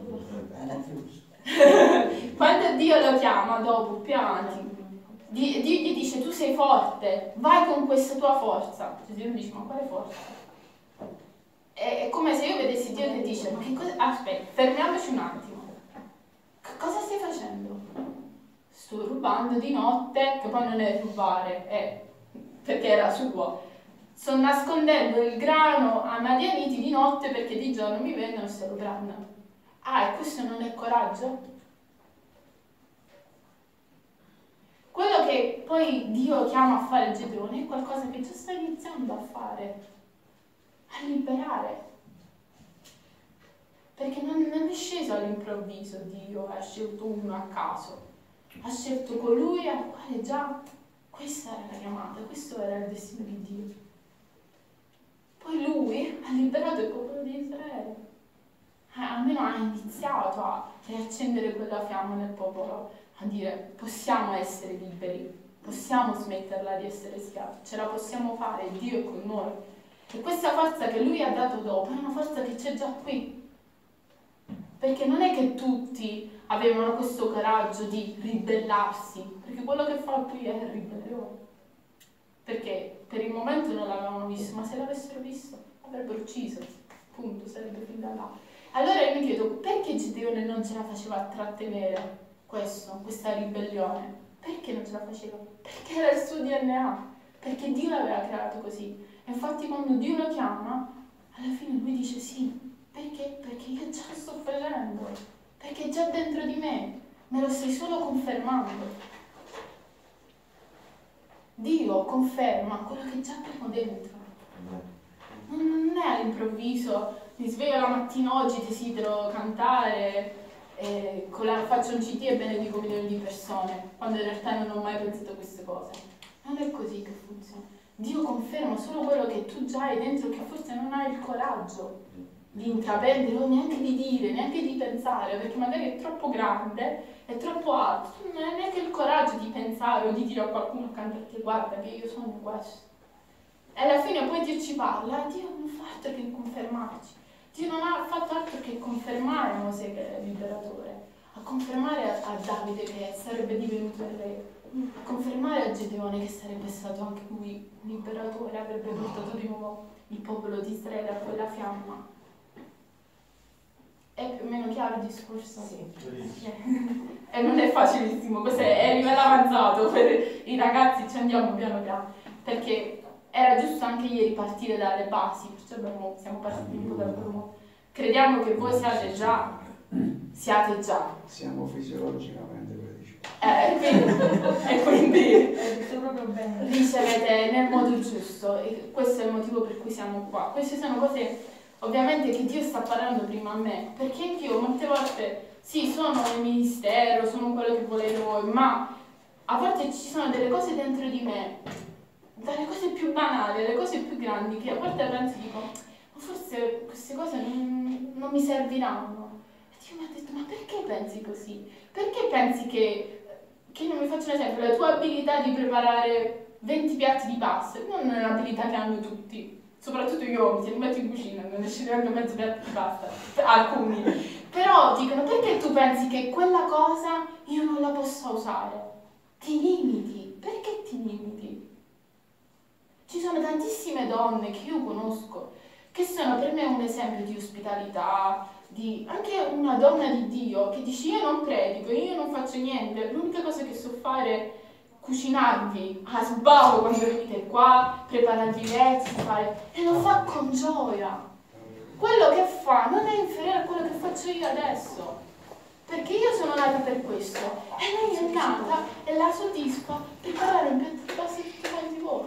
Speaker 1: *laughs* Quando Dio lo chiama dopo, più avanti, Dio gli dice tu sei forte, vai con questa tua forza. Mi dice ma quale forza? È come se io vedessi Dio che dice ma che cosa... Aspetta, fermiamoci un attimo. Che cosa stai facendo? Sto rubando di notte, che poi non è rubare, è perché era suo. Sto nascondendo il grano ai Madianiti di notte perché di giorno mi vengono e lo prendono. Ah, e questo non è coraggio? Quello che poi Dio chiama a fare Gedeone è qualcosa che già sta iniziando a fare, a liberare. Perché non, non è sceso all'improvviso Dio, ha scelto uno a caso, ha scelto colui al quale già questa era la chiamata, questo era il destino di Dio. Poi lui ha liberato il popolo di Israele eh, almeno ha iniziato a riaccendere quella fiamma nel popolo, a dire possiamo essere liberi, possiamo smetterla di essere schiavi, ce la possiamo fare, Dio è con noi. E questa forza che lui ha dato dopo è una forza che c'è già qui. Perché non è che tutti avevano questo coraggio di ribellarsi, perché quello che fa qui è ribellione. Perché per il momento non l'avevano visto, ma se l'avessero visto avrebbero ucciso, punto, sarebbe fin da là. Allora io mi chiedo perché Gideone non ce la faceva trattenere questo, questa ribellione? Perché non ce la faceva? Perché era il suo DNA, perché Dio l'aveva creato così. Infatti quando Dio lo chiama, alla fine lui dice sì, perché? Perché io già sto facendo, perché è già dentro di me, me lo stai solo confermando. Dio conferma quello che già abbiamo dentro. Non è all'improvviso, mi sveglio la mattina oggi, desidero cantare, eh, la, faccio un CD e benedico milioni di persone, quando in realtà non ho mai pensato a queste cose. Non è così che funziona. Dio conferma solo quello che tu già hai dentro, che forse non hai il coraggio di intraprendere o neanche di dire, neanche di pensare, perché magari è troppo grande, è troppo alto, tu non hai neanche il coraggio di pensare o di dire a qualcuno accanto a te guarda che io sono questo. E alla fine poi Dio ci parla, Dio non fa altro che confermarci. Dio non ha fatto altro che confermare Mosè che era liberatore, a confermare a, Davide che sarebbe divenuto il re, confermare a Gedeone che sarebbe stato anche lui liberatore, avrebbe portato di nuovo il popolo di Israele a quella fiamma. È più o meno chiaro il discorso? Sì. *laughs* e non è facilissimo, questo è, il livello avanzato per i ragazzi, ci andiamo piano piano, perché era giusto anche ieri partire dalle basi, perciò abbiamo, siamo partiti un po' dal primo. Crediamo che voi siate già, siate già.
Speaker 4: Siamo fisiologicamente.
Speaker 1: Eh, e *laughs* quindi, ricevete nel modo giusto e questo è il motivo per cui siamo qua. Queste sono cose ovviamente che Dio sta parlando prima a me, perché anch'io molte volte, sì, sono nel ministero, sono quello che volete voi, ma a volte ci sono delle cose dentro di me, dalle cose più banali alle cose più grandi, che a volte penso e dico, ma forse queste cose non, non mi serviranno. E Dio mi ha detto, ma perché pensi così? Perché pensi che, che mi faccio un esempio, la tua abilità di preparare 20 piatti di pasta non è un'abilità che hanno tutti soprattutto io se mi metto in cucina non esce neanche mezzo piatto di pasta, alcuni, però dicono perché tu pensi che quella cosa io non la possa usare? Ti limiti, perché ti limiti? Ci sono tantissime donne che io conosco che sono per me un esempio di ospitalità, di anche una donna di Dio che dice io non predico, io non faccio niente, l'unica cosa che so fare è cucinarvi a sbavo quando venite qua, prepararvi i pezzi, fare... e lo fa con gioia. Quello che fa non è inferiore a quello che faccio io adesso. Perché io sono nata per questo e lei è nata e la soddisfa preparare un piatto di pasta tutti quanti voi.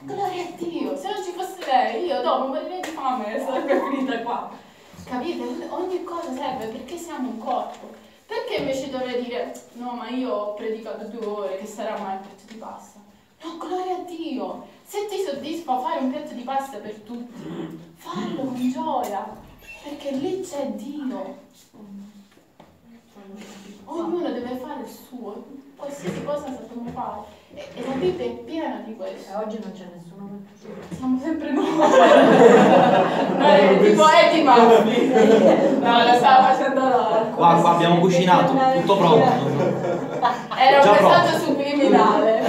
Speaker 1: Gloria a Dio, se non ci fosse lei, io dopo morirei di fame e sarebbe finita qua. Capite? Ogni cosa serve perché siamo un corpo. Perché invece dovrei dire, no, ma io ho predicato due ore, che sarà mai un piatto di pasta? No, gloria a Dio! Se ti soddisfa fare un piatto di pasta per tutti, fallo con gioia, perché lì c'è Dio. Ognuno deve fare il suo, qualsiasi cosa sappiamo fare. E, e la Bibbia è piena di questo.
Speaker 3: E oggi non c'è nessuno
Speaker 1: siamo sempre noi. *laughs* no, è tipo Eddie Murphy. No, lo stava facendo loro.
Speaker 2: Qua, qua abbiamo cucinato, tutto pronto.
Speaker 1: Era un messaggio subliminale.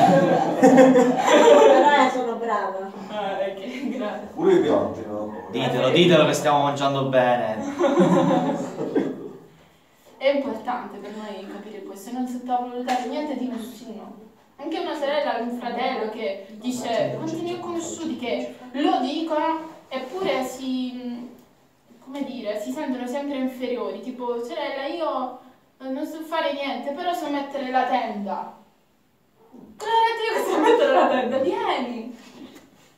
Speaker 3: Però sono brava.
Speaker 1: Ah, grazie.
Speaker 4: Pure i piatti, no?
Speaker 2: Ditelo, ditelo che stiamo mangiando bene.
Speaker 1: È importante per noi capire questo, non sottovalutare niente di nessuno anche una sorella, un fratello che dice quanti ne ho conosciuti che lo dicono eppure si, come dire, si sentono sempre inferiori, tipo sorella io non so fare niente, però so mettere la tenda. Claramente io che so mettere la tenda, vieni!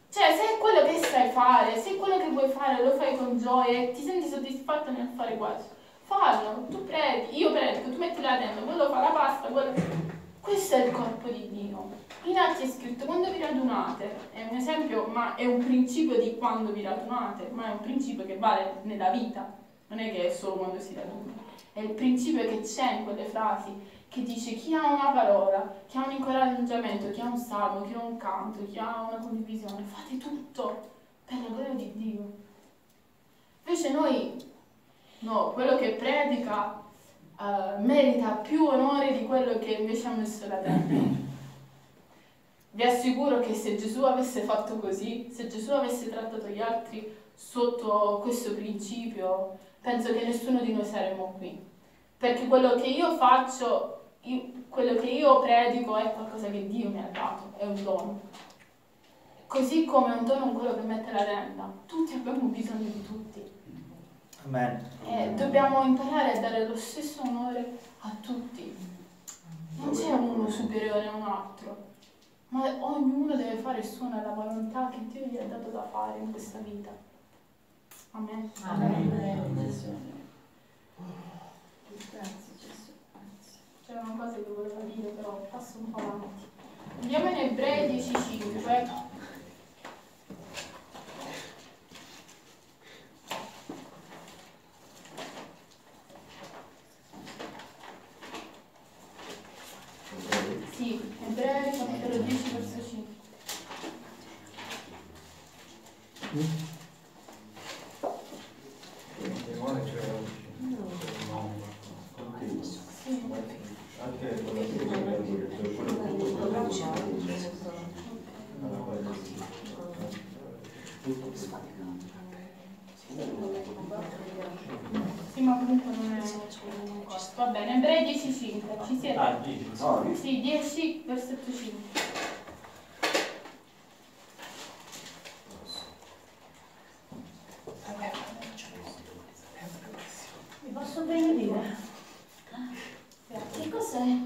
Speaker 1: Cioè, se è quello che sai fare, se è quello che vuoi fare, lo fai con gioia e ti senti soddisfatto nel fare questo, fallo, tu predichi, io predico, tu metti la tenda, quello fa la pasta, quello... Questo è il corpo di Dio. In Atti è scritto quando vi radunate, è un esempio, ma è un principio di quando vi radunate, ma è un principio che vale nella vita. non è che è solo quando si raduna, è il principio che c'è in quelle frasi che dice chi ha una parola, chi ha un incoraggiamento, chi ha un salmo, chi ha un canto, chi ha una condivisione, fate tutto per la gloria di Dio. Invece noi, no, quello che predica uh, merita più onore di quello che invece ha messo la terra. Vi assicuro che se Gesù avesse fatto così, se Gesù avesse trattato gli altri sotto questo principio, penso che nessuno di noi saremmo qui. Perché quello che io faccio, io, quello che io predico è qualcosa che Dio mi ha dato, è un dono. Così come un dono è quello che mette la renda. Tutti abbiamo bisogno di tutti.
Speaker 2: Amen.
Speaker 1: E dobbiamo imparare a dare lo stesso onore a tutti. Non c'è uno superiore a un altro, ma ognuno deve fare il suo nella volontà che Dio gli ha dato da fare in questa vita. Amen.
Speaker 3: Amen. Gesù. Grazie Gesù.
Speaker 1: C'era una cosa che volevo dire, però passo un po' avanti. Andiamo in Ebrei 10.5. Sì, Ebrei capitolo 10 verso 5.
Speaker 4: Il timore c'è oggi. No,
Speaker 1: Sì.
Speaker 4: anche con la tua
Speaker 1: Sì, ma comunque non è Va bene, Ebrei 10.5. Ci siete?
Speaker 5: Ah, dici.
Speaker 4: No,
Speaker 1: Sì, 10 versetto 5.
Speaker 3: Vi posso benedire? Che cos'è?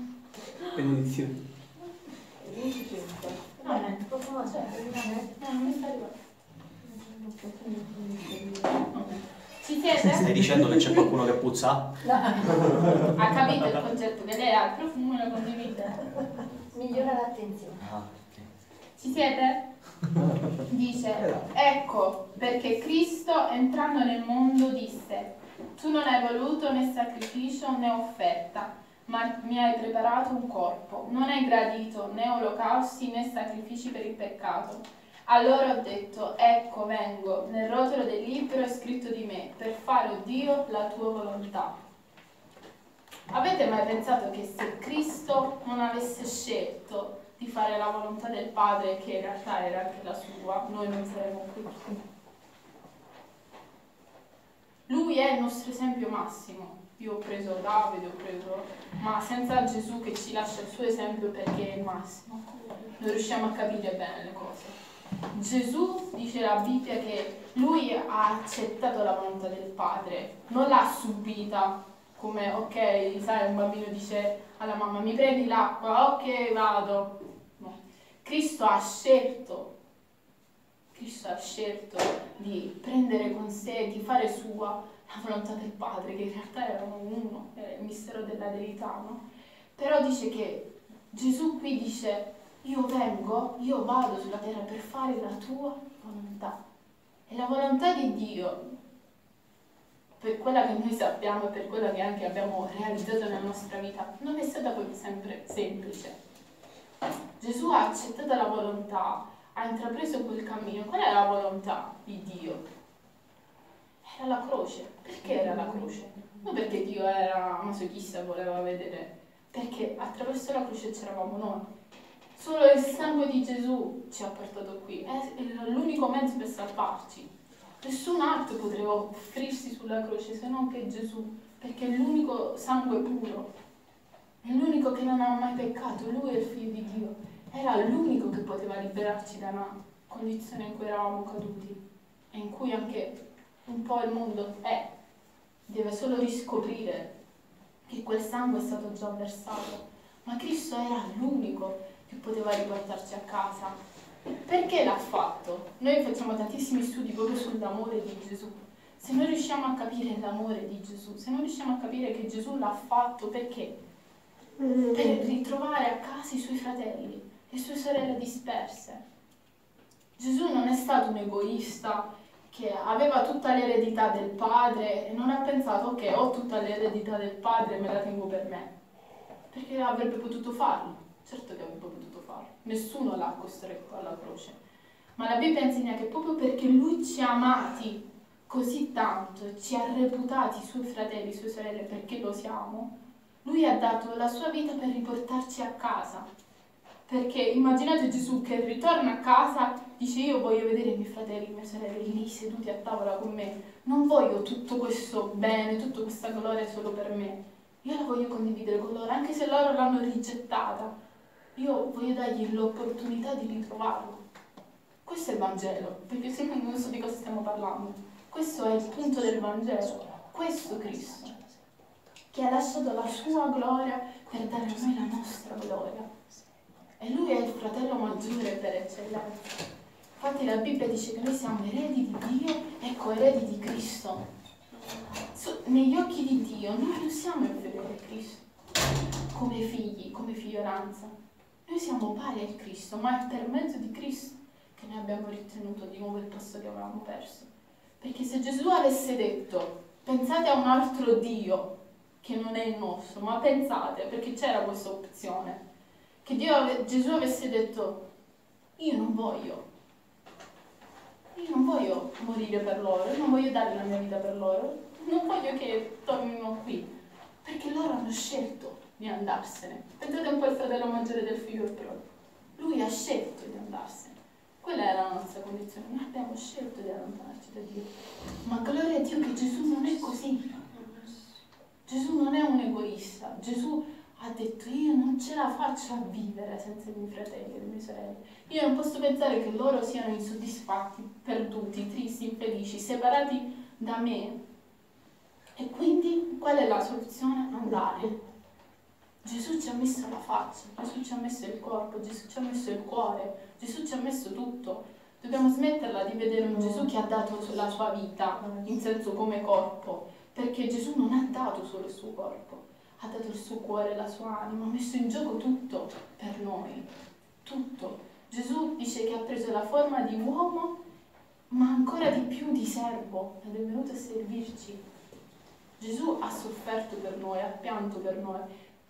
Speaker 5: Benedizione.
Speaker 1: No, no,
Speaker 3: Posso mangiare?
Speaker 1: no, non mi sta arrivando. Ci
Speaker 2: Stai
Speaker 1: siete?
Speaker 2: dicendo che c'è qualcuno che
Speaker 1: Ha capito il concetto che lei ha il profumo e lo condivide.
Speaker 3: Migliora l'attenzione.
Speaker 2: Ah, ok.
Speaker 1: Ci siete? Dice, ecco perché Cristo entrando nel mondo disse, tu non hai voluto né sacrificio né offerta, ma mi hai preparato un corpo, non hai gradito né olocausti né sacrifici per il peccato. Allora ho detto, ecco vengo, nel rotolo del libro è scritto di me, per fare, o Dio, la tua volontà. Avete mai pensato che se Cristo non avesse scelto di fare la volontà del Padre, che in realtà era anche la sua, noi non saremmo qui? Lui è il nostro esempio massimo. Io ho preso Davide, ho preso... ma senza Gesù che ci lascia il suo esempio perché è il massimo, non riusciamo a capire bene le cose. Gesù dice la Bibbia che lui ha accettato la volontà del Padre, non l'ha subita come ok, sai, un bambino dice alla mamma mi prendi l'acqua, ok, vado. No. Cristo ha scelto, Cristo ha scelto di prendere con sé, di fare sua la volontà del Padre, che in realtà era uno, era il mistero della verità, no? Però dice che Gesù qui dice io vengo, io vado sulla terra per fare la tua volontà. E la volontà di Dio, per quella che noi sappiamo e per quella che anche abbiamo realizzato nella nostra vita, non è stata poi sempre semplice. Gesù ha accettato la volontà, ha intrapreso quel cammino. Qual è la volontà di Dio? Era la croce. Perché era la croce? Non perché Dio era masochista e voleva vedere, perché attraverso la croce c'eravamo noi. Solo il sangue di Gesù ci ha portato qui, è l'unico mezzo per salvarci. Nessun altro poteva offrirsi sulla croce se non che Gesù, perché è l'unico sangue puro, è l'unico che non ha mai peccato, lui è il figlio di Dio. Era l'unico che poteva liberarci da una condizione in cui eravamo caduti e in cui anche un po' il mondo è. Deve solo riscoprire che quel sangue è stato già versato. Ma Cristo era l'unico che poteva riportarci a casa. Perché l'ha fatto? Noi facciamo tantissimi studi proprio sull'amore di Gesù. Se non riusciamo a capire l'amore di Gesù, se non riusciamo a capire che Gesù l'ha fatto perché? Per ritrovare a casa i suoi fratelli, le sue sorelle disperse. Gesù non è stato un egoista che aveva tutta l'eredità del padre e non ha pensato ok ho tutta l'eredità del padre e me la tengo per me perché avrebbe potuto farlo certo che avrebbe potuto farlo nessuno l'ha costretto alla croce ma la Bibbia insegna che proprio perché lui ci ha amati così tanto ci ha reputati suoi fratelli, sue sorelle perché lo siamo lui ha dato la sua vita per riportarci a casa perché immaginate Gesù che ritorna a casa, dice io voglio vedere i miei fratelli, le mie sorelle lì seduti a tavola con me. Non voglio tutto questo bene, tutta questa gloria solo per me. Io la voglio condividere con loro, anche se loro l'hanno rigettata. Io voglio dargli l'opportunità di ritrovarlo. Questo è il Vangelo, perché se no non so di cosa stiamo parlando. Questo è il punto del Vangelo. Questo Cristo, che ha lasciato la sua gloria per dare a noi la nostra gloria. E lui è il fratello maggiore per eccellenza. Infatti la Bibbia dice che noi siamo eredi di Dio e coeredi di Cristo. Negli occhi di Dio noi non siamo inferiori a Cristo, come figli, come figliolanza. Noi siamo pari a Cristo, ma è per mezzo di Cristo che noi abbiamo ritenuto di nuovo il posto che avevamo perso. Perché se Gesù avesse detto, pensate a un altro Dio che non è il nostro, ma pensate, perché c'era questa opzione, che Dio, Gesù avesse detto, io non voglio, io non voglio morire per loro, io non voglio dare la mia vita per loro, non voglio che tornino qui, perché loro hanno scelto di andarsene. Pensate un po' al fratello maggiore del figlio proprio. Lui ha scelto di andarsene. Quella è la nostra condizione, noi abbiamo scelto di allontanarci da Dio. Ma gloria a Dio che Gesù non è così. Gesù non è un egoista. Gesù ha detto io non ce la faccio a vivere senza i miei fratelli e le mie sorelle. Io non posso pensare che loro siano insoddisfatti, perduti, tristi, infelici, separati da me. E quindi qual è la soluzione? Andare. Gesù ci ha messo la faccia, Gesù ci ha messo il corpo, Gesù ci ha messo il cuore, Gesù ci ha messo tutto. Dobbiamo smetterla di vedere un Gesù che ha dato la sua vita, in senso come corpo, perché Gesù non ha dato solo il suo corpo, ha dato il suo cuore, la sua anima, ha messo in gioco tutto per noi, tutto. Gesù dice che ha preso la forma di uomo, ma ancora di più di servo, ed è venuto a servirci. Gesù ha sofferto per noi, ha pianto per noi,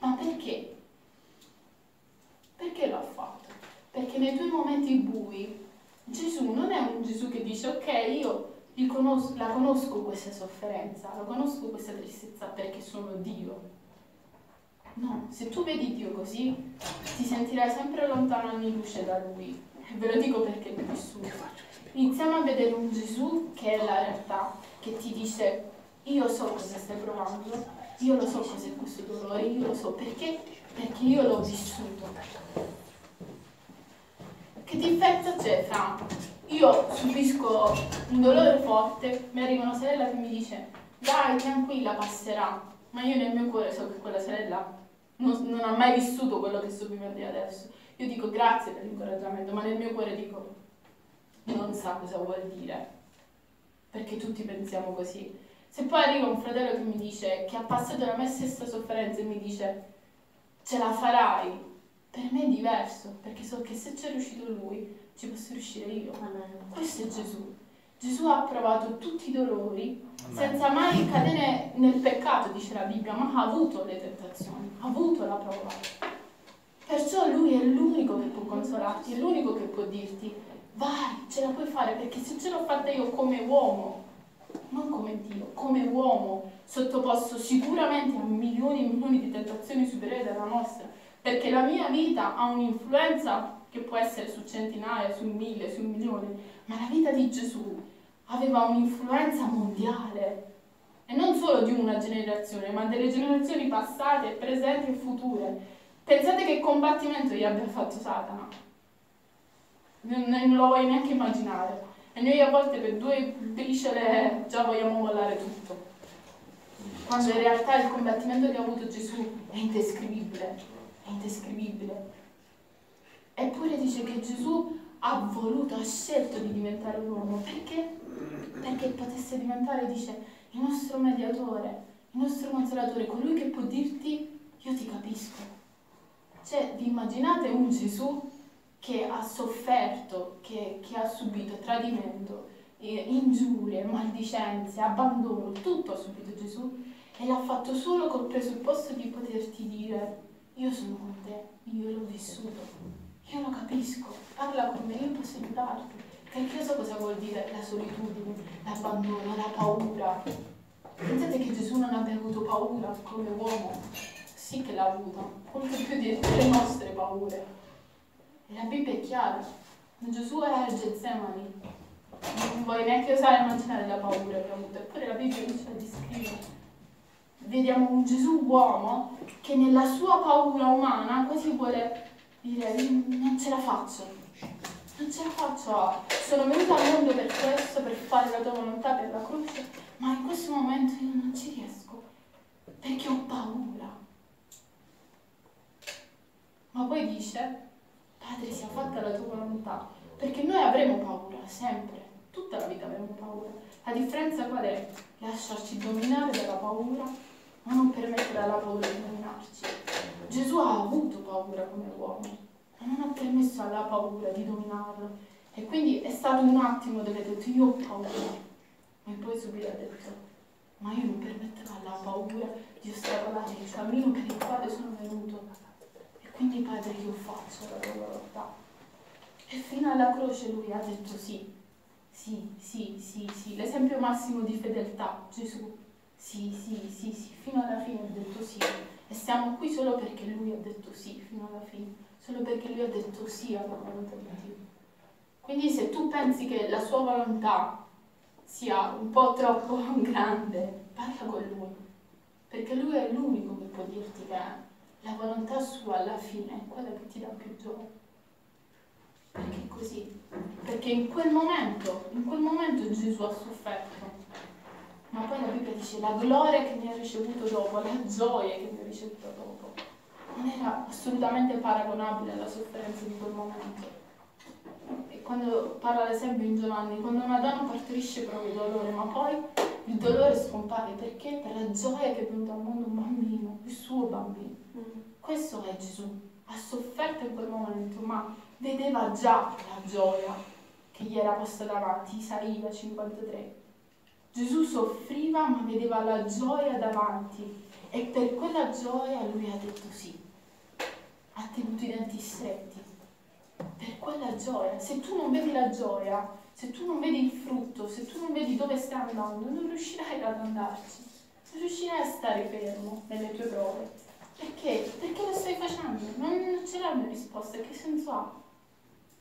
Speaker 1: ma perché? Perché l'ha fatto? Perché nei tuoi momenti bui Gesù non è un Gesù che dice ok, io conosco, la conosco questa sofferenza, la conosco questa tristezza perché sono Dio. No, se tu vedi Dio così, ti sentirai sempre lontano anni luce da Lui. E ve lo dico perché l'ho vissuto. Iniziamo a vedere un Gesù che è la realtà, che ti dice io so cosa stai provando, io lo so cos'è questo dolore, io lo so perché, perché io l'ho vissuto. Che differenza c'è fra io subisco un dolore forte, mi arriva una sorella che mi dice dai tranquilla passerà, ma io nel mio cuore so che quella sorella non, non ha mai vissuto quello che sto vivendo adesso. Io dico grazie per l'incoraggiamento, ma nel mio cuore dico non sa cosa vuol dire, perché tutti pensiamo così. Se poi arriva un fratello che mi dice che ha passato la mia stessa sofferenza e mi dice ce la farai, per me è diverso, perché so che se c'è riuscito lui, ci posso riuscire io. Questo è Gesù. Gesù ha provato tutti i dolori senza mai cadere nel peccato, dice la Bibbia, ma ha avuto le tentazioni, ha avuto la prova. Perciò lui è l'unico che può consolarti, è l'unico che può dirti vai, ce la puoi fare, perché se ce l'ho fatta io come uomo, non come Dio, come uomo, sottoposto sicuramente a milioni e milioni di tentazioni superiori alla nostra, perché la mia vita ha un'influenza che può essere su centinaia, su mille, su milioni, ma la vita di Gesù aveva un'influenza mondiale e non solo di una generazione, ma delle generazioni passate, presenti e future. Pensate che combattimento gli abbia fatto Satana? Non, lo vuoi neanche immaginare. E noi a volte per due briciole già vogliamo mollare tutto. Quando in realtà il combattimento che ha avuto Gesù è indescrivibile, è indescrivibile. Eppure dice che Gesù ha voluto, ha scelto di diventare un uomo. Perché? Perché potesse diventare, dice, il nostro mediatore, il nostro consolatore, colui che può dirti io ti capisco. Cioè, vi immaginate un Gesù che ha sofferto, che, che ha subito tradimento, eh, ingiurie, maldicenze, abbandono, tutto ha subito Gesù e l'ha fatto solo col presupposto di poterti dire io sono con te, io l'ho vissuto, io lo capisco, parla con me, io posso aiutarti. Perché io so cosa vuol dire la solitudine, l'abbandono, la paura. Pensate che Gesù non abbia avuto paura come uomo? Sì che l'ha avuta, molto più di le nostre paure. E la Bibbia è chiara. Gesù è al Getsemani, non vuoi neanche osare immaginare la paura che ha avuto, eppure la Bibbia non ce la descrive. Vediamo un Gesù uomo che nella sua paura umana quasi vuole dire non ce la faccio, non ce la faccio, sono venuta al mondo per questo, per fare la tua volontà per la croce, ma in questo momento io non ci riesco, perché ho paura. Ma poi dice, Padre sia fatta la tua volontà, perché noi avremo paura, sempre, tutta la vita avremo paura. La differenza qual è? Lasciarci dominare dalla paura, ma non permettere alla paura di dominarci. Gesù ha avuto paura come uomo, ma non ha permesso alla paura di dominarlo. E quindi è stato un attimo dove ha detto io ho paura, e poi subito ha detto ma io non permetterò alla paura di ostacolare il cammino per il quale sono venuto. Quindi Padre io faccio la tua volontà. E fino alla croce lui ha detto sì, sì, sì, sì, sì, l'esempio massimo di fedeltà, Gesù. Sì, sì, sì, sì, fino alla fine ha detto sì. E siamo qui solo perché lui ha detto sì, fino alla fine. Solo perché lui ha detto sì alla volontà di Dio. Quindi se tu pensi che la sua volontà sia un po' troppo *laughs* grande, parla con lui. Perché lui è l'unico che può dirti che la volontà sua alla fine è quella che ti dà più gioia. Perché così? Perché in quel momento, in quel momento Gesù ha sofferto. Ma poi la Bibbia dice la gloria che ne ha ricevuto dopo, la gioia che ne ha ricevuto dopo, non era assolutamente paragonabile alla sofferenza di quel momento. E quando parla ad esempio in Giovanni, quando una donna partorisce prova dolore, ma poi il dolore scompare perché? Per la gioia che è venuto al mondo un bambino, il suo bambino. Questo è Gesù. Ha sofferto in quel momento, ma vedeva già la gioia che gli era posta davanti, Isaia 53. Gesù soffriva ma vedeva la gioia davanti e per quella gioia lui ha detto sì. Ha tenuto i denti stretti. Per quella gioia. Se tu non vedi la gioia, se tu non vedi il frutto, se tu non vedi dove stai andando, non riuscirai ad andarci. Non riuscirai a stare fermo nelle tue prove. Perché? Perché lo stai facendo? Non, ce l'hai una risposta. Che senso ha?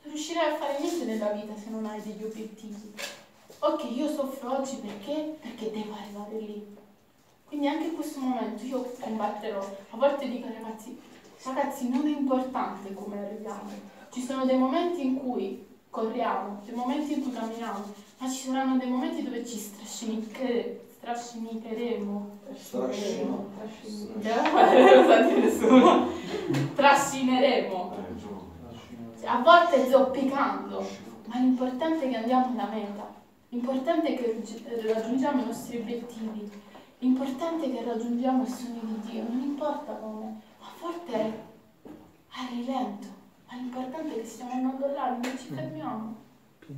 Speaker 1: Non riuscirai a fare niente nella vita se non hai degli obiettivi. Ok, io soffro oggi perché? Perché devo arrivare lì. Quindi anche in questo momento io combatterò. A volte dico ragazzi, ragazzi non è importante come arriviamo. Ci sono dei momenti in cui corriamo, dei momenti in cui camminiamo, ma ci saranno dei momenti dove ci strascinicheremo. Non sa di nessuno. Trascineremo. A volte zoppicando, ma l'importante è che andiamo alla meta. L'importante è che raggiungiamo i nostri obiettivi. L'importante è che raggiungiamo il sogno di Dio. Non importa come. A volte è a rilento. Ma l'importante è che stiamo andando là, non ci fermiamo.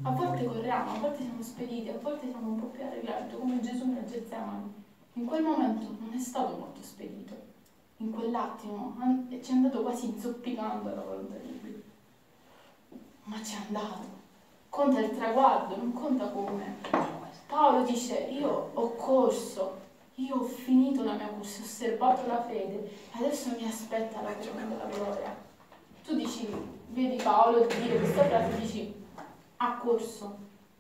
Speaker 1: A volte corriamo, a volte siamo spediti, a volte siamo un po' più a come Gesù nel Getsemani. In quel momento non è stato molto spedito. In quell'attimo ci è andato quasi zoppicando la volontà di Dio. Ma ci è andato. Conta il traguardo, non conta come. Paolo dice, io ho corso, io ho finito la mia corsa, ho osservato la fede, adesso mi aspetta la corona della gloria. Tu dici, vedi Paolo dire questa frase, dici, ha corso,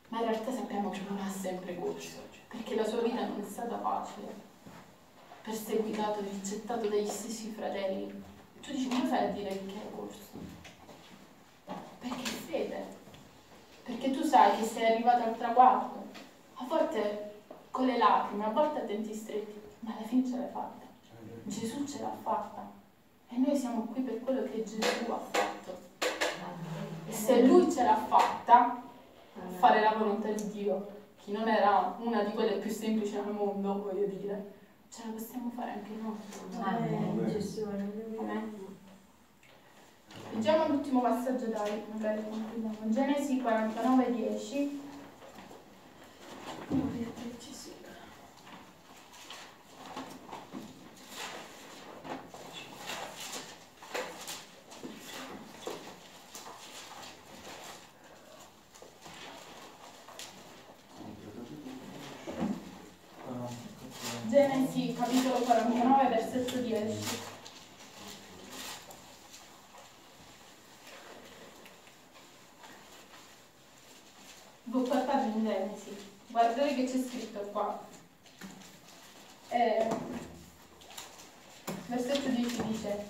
Speaker 1: ma in realtà sappiamo che non ha sempre corso, perché la sua vita non è stata facile, perseguitato, rigettato dagli stessi fratelli. Tu dici, come fai a dire che hai corso? Perché è fede, perché tu sai che sei arrivato al traguardo, a volte con le lacrime, a volte a denti stretti, ma alla fine ce l'hai fatta. Gesù ce l'ha fatta e noi siamo qui per quello che Gesù ha fatto. E se lui ce l'ha fatta, fare la volontà di Dio, che non era una di quelle più semplici al mondo, voglio dire, ce la possiamo fare anche noi.
Speaker 3: Amen. Gesù, alleluia.
Speaker 1: Amen. Leggiamo l'ultimo passaggio, dai, magari concludiamo. Genesi 49, 10. Genesi capitolo 49 versetto 10. Voi portate in Genesi, guardate che c'è scritto qua. Eh, versetto 10 dice,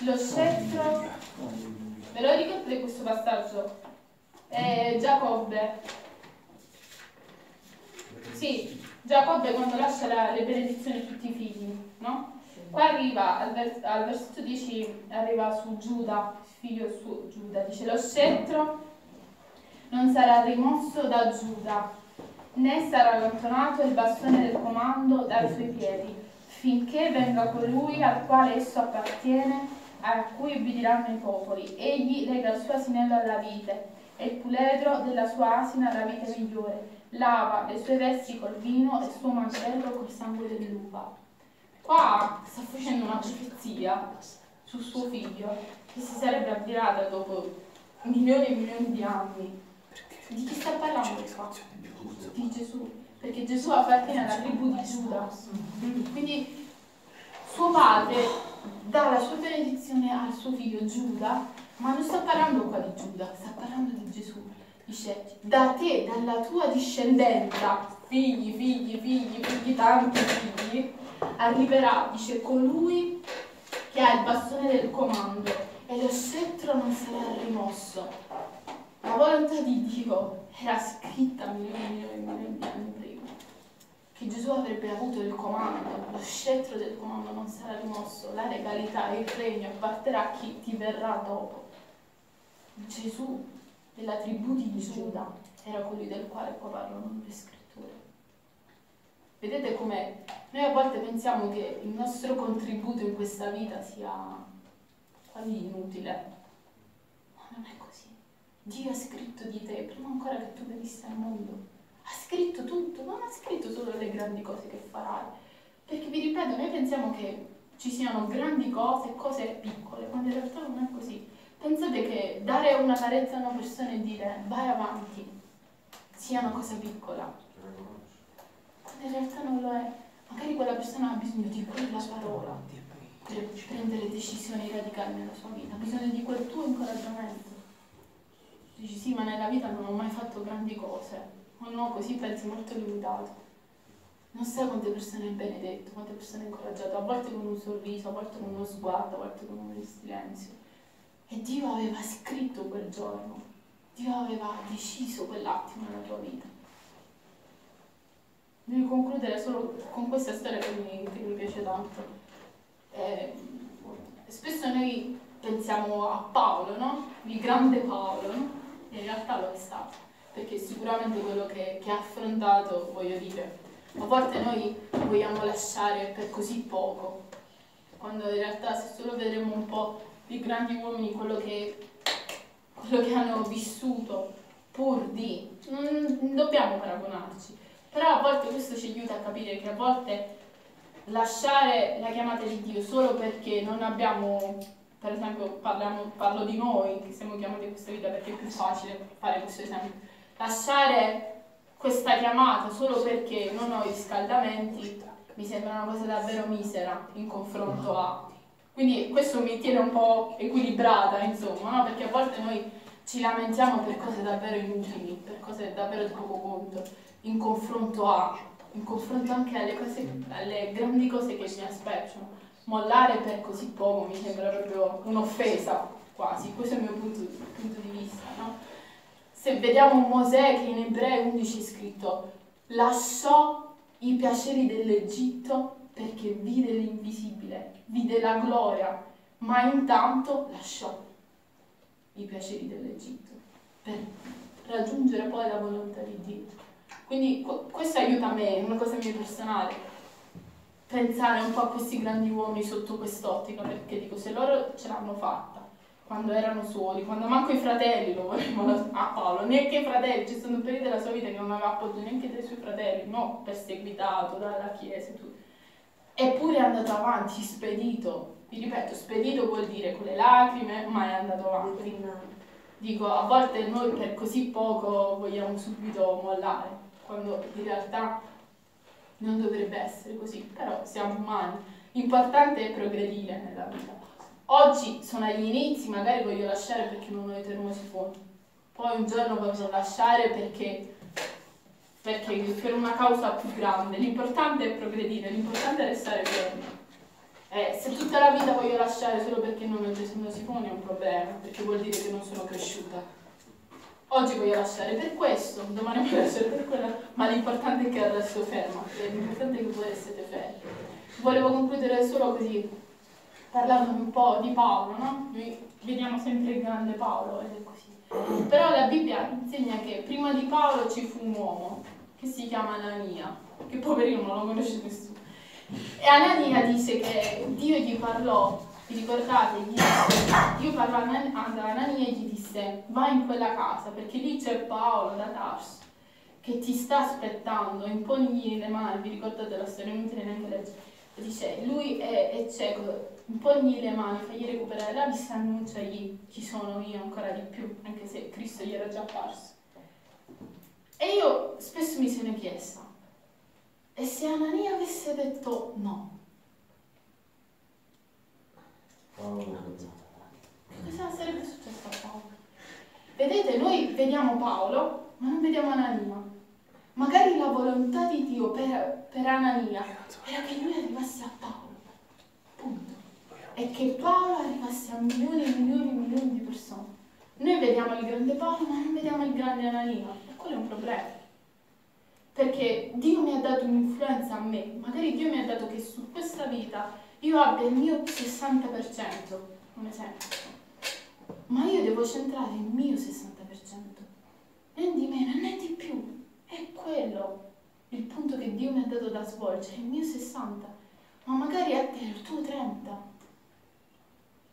Speaker 1: lo scettro, ve lo ricordate questo passaggio? Eh, Giacobbe, sì, Giacobbe quando lascia la- le benedizioni a tutti i figli, no? Qua arriva al, vers- al versetto 10, Giuda, figlio su Giuda, dice lo scettro non sarà rimosso da Giuda, né sarà allontanato il bastone del comando dai suoi piedi, finché venga colui al quale esso appartiene, a cui ubbidiranno i popoli. Egli lega il suo asinello alla vite e il puledro della sua asina alla vite migliore. Lava le sue vesti col vino e il suo mantello col sangue dell'uva. Qua sta facendo una profezia su suo figlio che si sarebbe avvirata dopo milioni e milioni di anni. Di chi sta parlando qua? Di Gesù, perché Gesù appartiene alla tribù di Giuda. Quindi suo padre dà la sua benedizione al suo figlio Giuda, ma non sta parlando qua di Giuda, sta parlando di Gesù. Dice, da te, dalla tua discendenza, figli, figli, figli, figli, tanti figli, arriverà, dice, colui che ha il bastone del comando e lo scettro non sarà rimosso. La volontà di Dio era scritta milioni e milioni milioni di anni prima. Che Gesù avrebbe avuto il comando, lo scettro del comando non sarà rimosso, la legalità, il regno apparterà a chi ti verrà dopo. Gesù della tribù di Giuda era colui del quale qua parlano le scritture. Vedete come noi a volte pensiamo che il nostro contributo in questa vita sia quasi inutile, ma non è così. Dio ha scritto di te prima ancora che tu venissi al mondo. Ha scritto tutto, non ha scritto solo le grandi cose che farai. Perché vi ripeto, noi pensiamo che ci siano grandi cose cose piccole, quando in realtà non è così. Pensate che dare una carezza a una persona e dire vai avanti sia una cosa piccola, in realtà non lo è. Magari quella persona ha bisogno di quella parola per prendere decisioni radicali nella sua vita, ha bisogno di quel tuo incoraggiamento. Dici sì, ma nella vita non ho mai fatto grandi cose. O no, così pensi molto limitato. Non sai quante persone hai benedetto, quante persone hai incoraggiato, a volte con un sorriso, a volte con uno sguardo, a volte con un silenzio. E Dio aveva scritto quel giorno, Dio aveva deciso quell'attimo nella tua vita. Devo concludere solo con questa storia che mi, che mi piace tanto. Eh, spesso noi pensiamo a Paolo, no? Il grande Paolo, no? E in realtà lo è stato, perché sicuramente quello che, che ha affrontato, voglio dire, a volte noi vogliamo lasciare per così poco, quando in realtà se solo vedremo un po' i grandi uomini, quello che, quello che hanno vissuto pur di, non dobbiamo paragonarci, però a volte questo ci aiuta a capire che a volte lasciare la chiamata di Dio solo perché non abbiamo, per esempio parliamo, parlo di noi che siamo chiamati in questa vita perché è più facile fare questo esempio, lasciare questa chiamata solo perché non ho i riscaldamenti mi sembra una cosa davvero misera in confronto a... Quindi questo mi tiene un po' equilibrata, insomma, no? perché a volte noi ci lamentiamo per cose davvero inutili, per cose davvero di poco conto, in confronto a, in confronto anche alle, cose, alle grandi cose che ci aspettano. Mollare per così poco mi sembra proprio un'offesa, quasi, questo è il mio punto, punto di vista. No? Se vediamo Mosè che in Ebrei 11 è scritto, lasciò i piaceri dell'Egitto perché vide l'invisibile, vide la gloria, ma intanto lasciò i piaceri dell'Egitto per raggiungere poi la volontà di Dio. Quindi questo aiuta me, è una cosa mia personale, pensare un po' a questi grandi uomini sotto quest'ottica, perché dico se loro ce l'hanno fatta quando erano soli, quando manco i fratelli lo volevano a *laughs* Paolo, neanche i fratelli, c'è stato un periodo della sua vita che non aveva appoggio neanche dai suoi fratelli, no, perseguitato dalla chiesa e tutto. Eppure è andato avanti, spedito. Vi ripeto, spedito vuol dire con le lacrime, ma è andato avanti. Dico, a volte noi per così poco vogliamo subito mollare, quando in realtà non dovrebbe essere così, però siamo umani. L'importante è progredire nella vita. Oggi sono agli inizi, magari voglio lasciare perché non ho i termosifoni. Poi un giorno voglio lasciare perché, perché per una causa più grande. L'importante è progredire, l'importante è restare fermi. Eh, se tutta la vita voglio lasciare solo perché non ho i termosifoni è un problema, perché vuol dire che non sono cresciuta. Oggi voglio lasciare per questo, domani voglio lasciare per quello, ma l'importante è che resto ferma, l'importante è che voi restiate fermi. Volevo concludere solo così, parlando un po' di Paolo, no? Noi vediamo sempre il grande Paolo ed è così. Però la Bibbia insegna che prima di Paolo ci fu un uomo che si chiama Anania, che poverino non lo conosce nessuno. E Anania disse che Dio gli parlò, vi ricordate? Dio parlò ad Anania e gli disse vai in quella casa perché lì c'è Paolo da Tarso che ti sta aspettando, imponigli le mani, vi ricordate la storia, non inutile neanche leggere. Dice, lui è, è cieco, impogni le mani, fagli recuperare la vista, annunciagli chi sono io ancora di più, anche se Cristo gli era già apparso. E io spesso mi sono chiesta, e se Anania avesse detto no? Che cosa sarebbe successo a Paolo? Vedete, noi vediamo Paolo, ma non vediamo Anania. Magari la volontà di Dio per, per Anania era che lui arrivasse a Paolo. Punto. E che Paolo arrivasse a milioni e milioni e milioni di persone. Noi vediamo il grande Paolo, ma non vediamo il grande Anania. E quello è un problema. Perché Dio mi ha dato un'influenza a me. Magari Dio mi ha dato che su questa vita io abbia il mio 60%, un esempio. Ma io devo centrare il mio 60%. Né di meno né di più. È quello il punto che Dio mi ha dato da svolgere, il mio 60. Ma magari a te il tuo 30.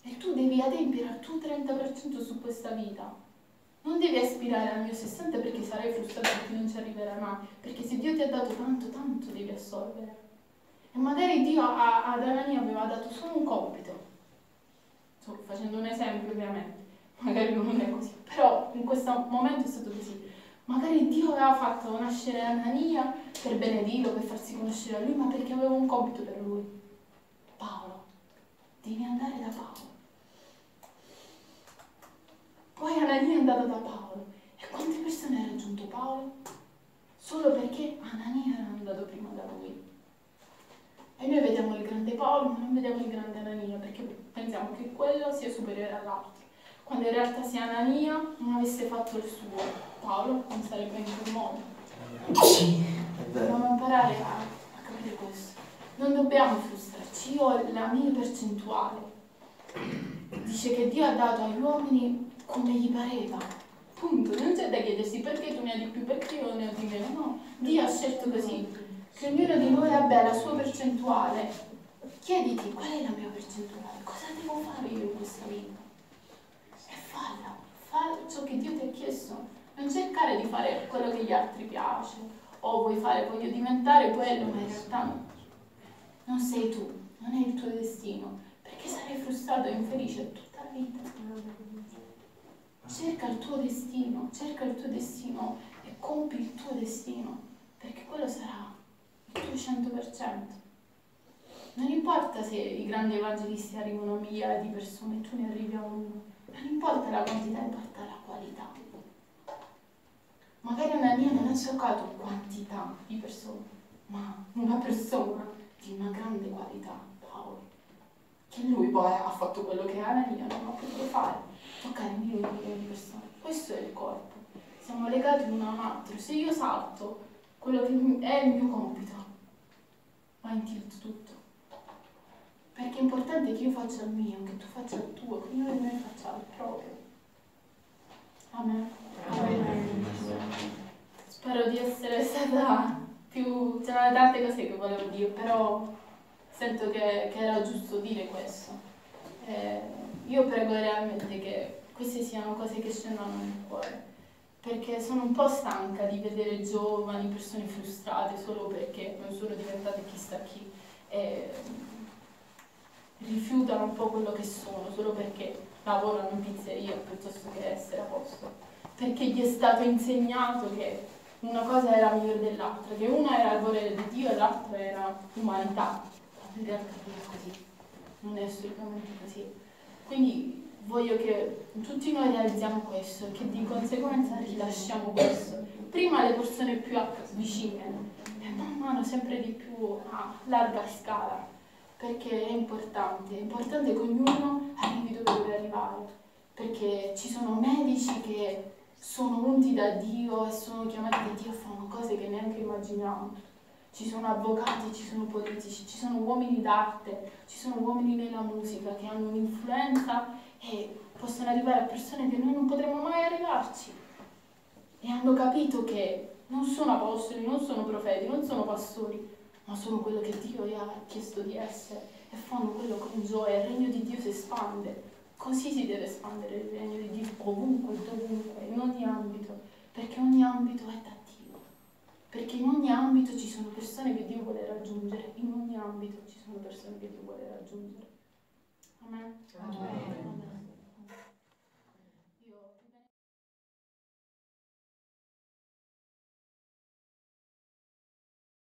Speaker 1: E tu devi adempiere al tuo 30% su questa vita. Non devi aspirare al mio 60 perché sarai frustrato perché non ci arriverai mai. Perché se Dio ti ha dato tanto, tanto devi assolvere. E magari Dio a, ad Anania aveva dato solo un compito. Sto facendo un esempio ovviamente. Magari non è così. Però in questo momento è stato così. Magari Dio aveva fatto nascere Anania per benedirlo, per farsi conoscere a lui, ma perché aveva un compito per lui. Paolo. Devi andare da Paolo. Poi Anania è andato da Paolo. E quante persone ha raggiunto Paolo? Solo perché Anania era andato prima da lui. E noi vediamo il grande Paolo, ma non vediamo il grande Anania, perché pensiamo che quello sia superiore all'altro. Quando in realtà sia Anania non avesse fatto il suo, Paolo non sarebbe in quel modo.
Speaker 2: Sì.
Speaker 1: Dobbiamo imparare a, a capire questo. Non dobbiamo frustrarci. Io ho la mia percentuale. Dice che Dio ha dato agli uomini come gli pareva. Punto. Non c'è da chiedersi perché tu ne hai di più, perché io ne ho di meno. No, Dio ha scelto così. Che ognuno di noi abbia la sua percentuale. Chiediti qual è la mia percentuale, cosa devo fare io in questa vita? E falla, fa ciò che Dio ti ha chiesto. Non cercare di fare quello che gli altri piace, o vuoi fare, voglio diventare quello, ma in realtà no. Non sei tu, non è il tuo destino, perché sarai frustrato e infelice tutta la vita. Cerca il tuo destino, cerca il tuo destino e compi il tuo destino, perché quello sarà 100%. Non importa se i grandi evangelisti arrivano a migliaia di persone e tu ne arrivi a uno, non importa la quantità, importa la qualità. Magari Anania non ha cercato quantità di persone, ma una persona di una grande qualità, Paolo. Che lui poi ha fatto quello che Anania non ha potuto fare, toccare milioni di persone. Questo è il corpo. Siamo legati l'uno a un altro. Se io salto quello che è il mio compito, in tilt tutto. Perché è importante che io faccia il mio, che tu faccia il tuo, che ognuno di noi faccia il proprio. Amen. Amen. Spero di essere stata più... c'erano tante cose che volevo dire, però sento che, che era giusto dire questo. Eh, io prego realmente che queste siano cose che scendano nel cuore, perché sono un po' stanca di vedere giovani, persone frustrate solo perché non sono diventate chissà chi. E rifiutano un po' quello che sono solo perché lavorano in pizzeria piuttosto che essere a posto. Perché gli è stato insegnato che una cosa era migliore dell'altra, che una era il volere di Dio e l'altra era umanità. In realtà non è così, non è assolutamente così. Quindi voglio che tutti noi realizziamo questo e che di conseguenza rilasciamo questo. Prima le persone più vicine e man mano sempre di più a larga scala, perché è importante, è importante che ognuno arrivi dove deve arrivare, perché ci sono medici che sono unti da Dio e sono chiamati da Dio e fanno cose che neanche immaginiamo. Ci sono avvocati, ci sono politici, ci sono uomini d'arte, ci sono uomini nella musica che hanno un'influenza e possono arrivare a persone che noi non potremo mai arrivarci. E hanno capito che non sono apostoli, non sono profeti, non sono pastori, ma sono quello che Dio gli ha chiesto di essere e fanno quello con gioia. Il regno di Dio si espande Così si deve espandere il regno di Dio ovunque, dovunque, in ogni ambito, perché ogni ambito è da Dio. Perché in ogni ambito ci sono persone che Dio vuole raggiungere, in ogni ambito ci sono persone che Dio vuole raggiungere. Amen. Amen. Amen.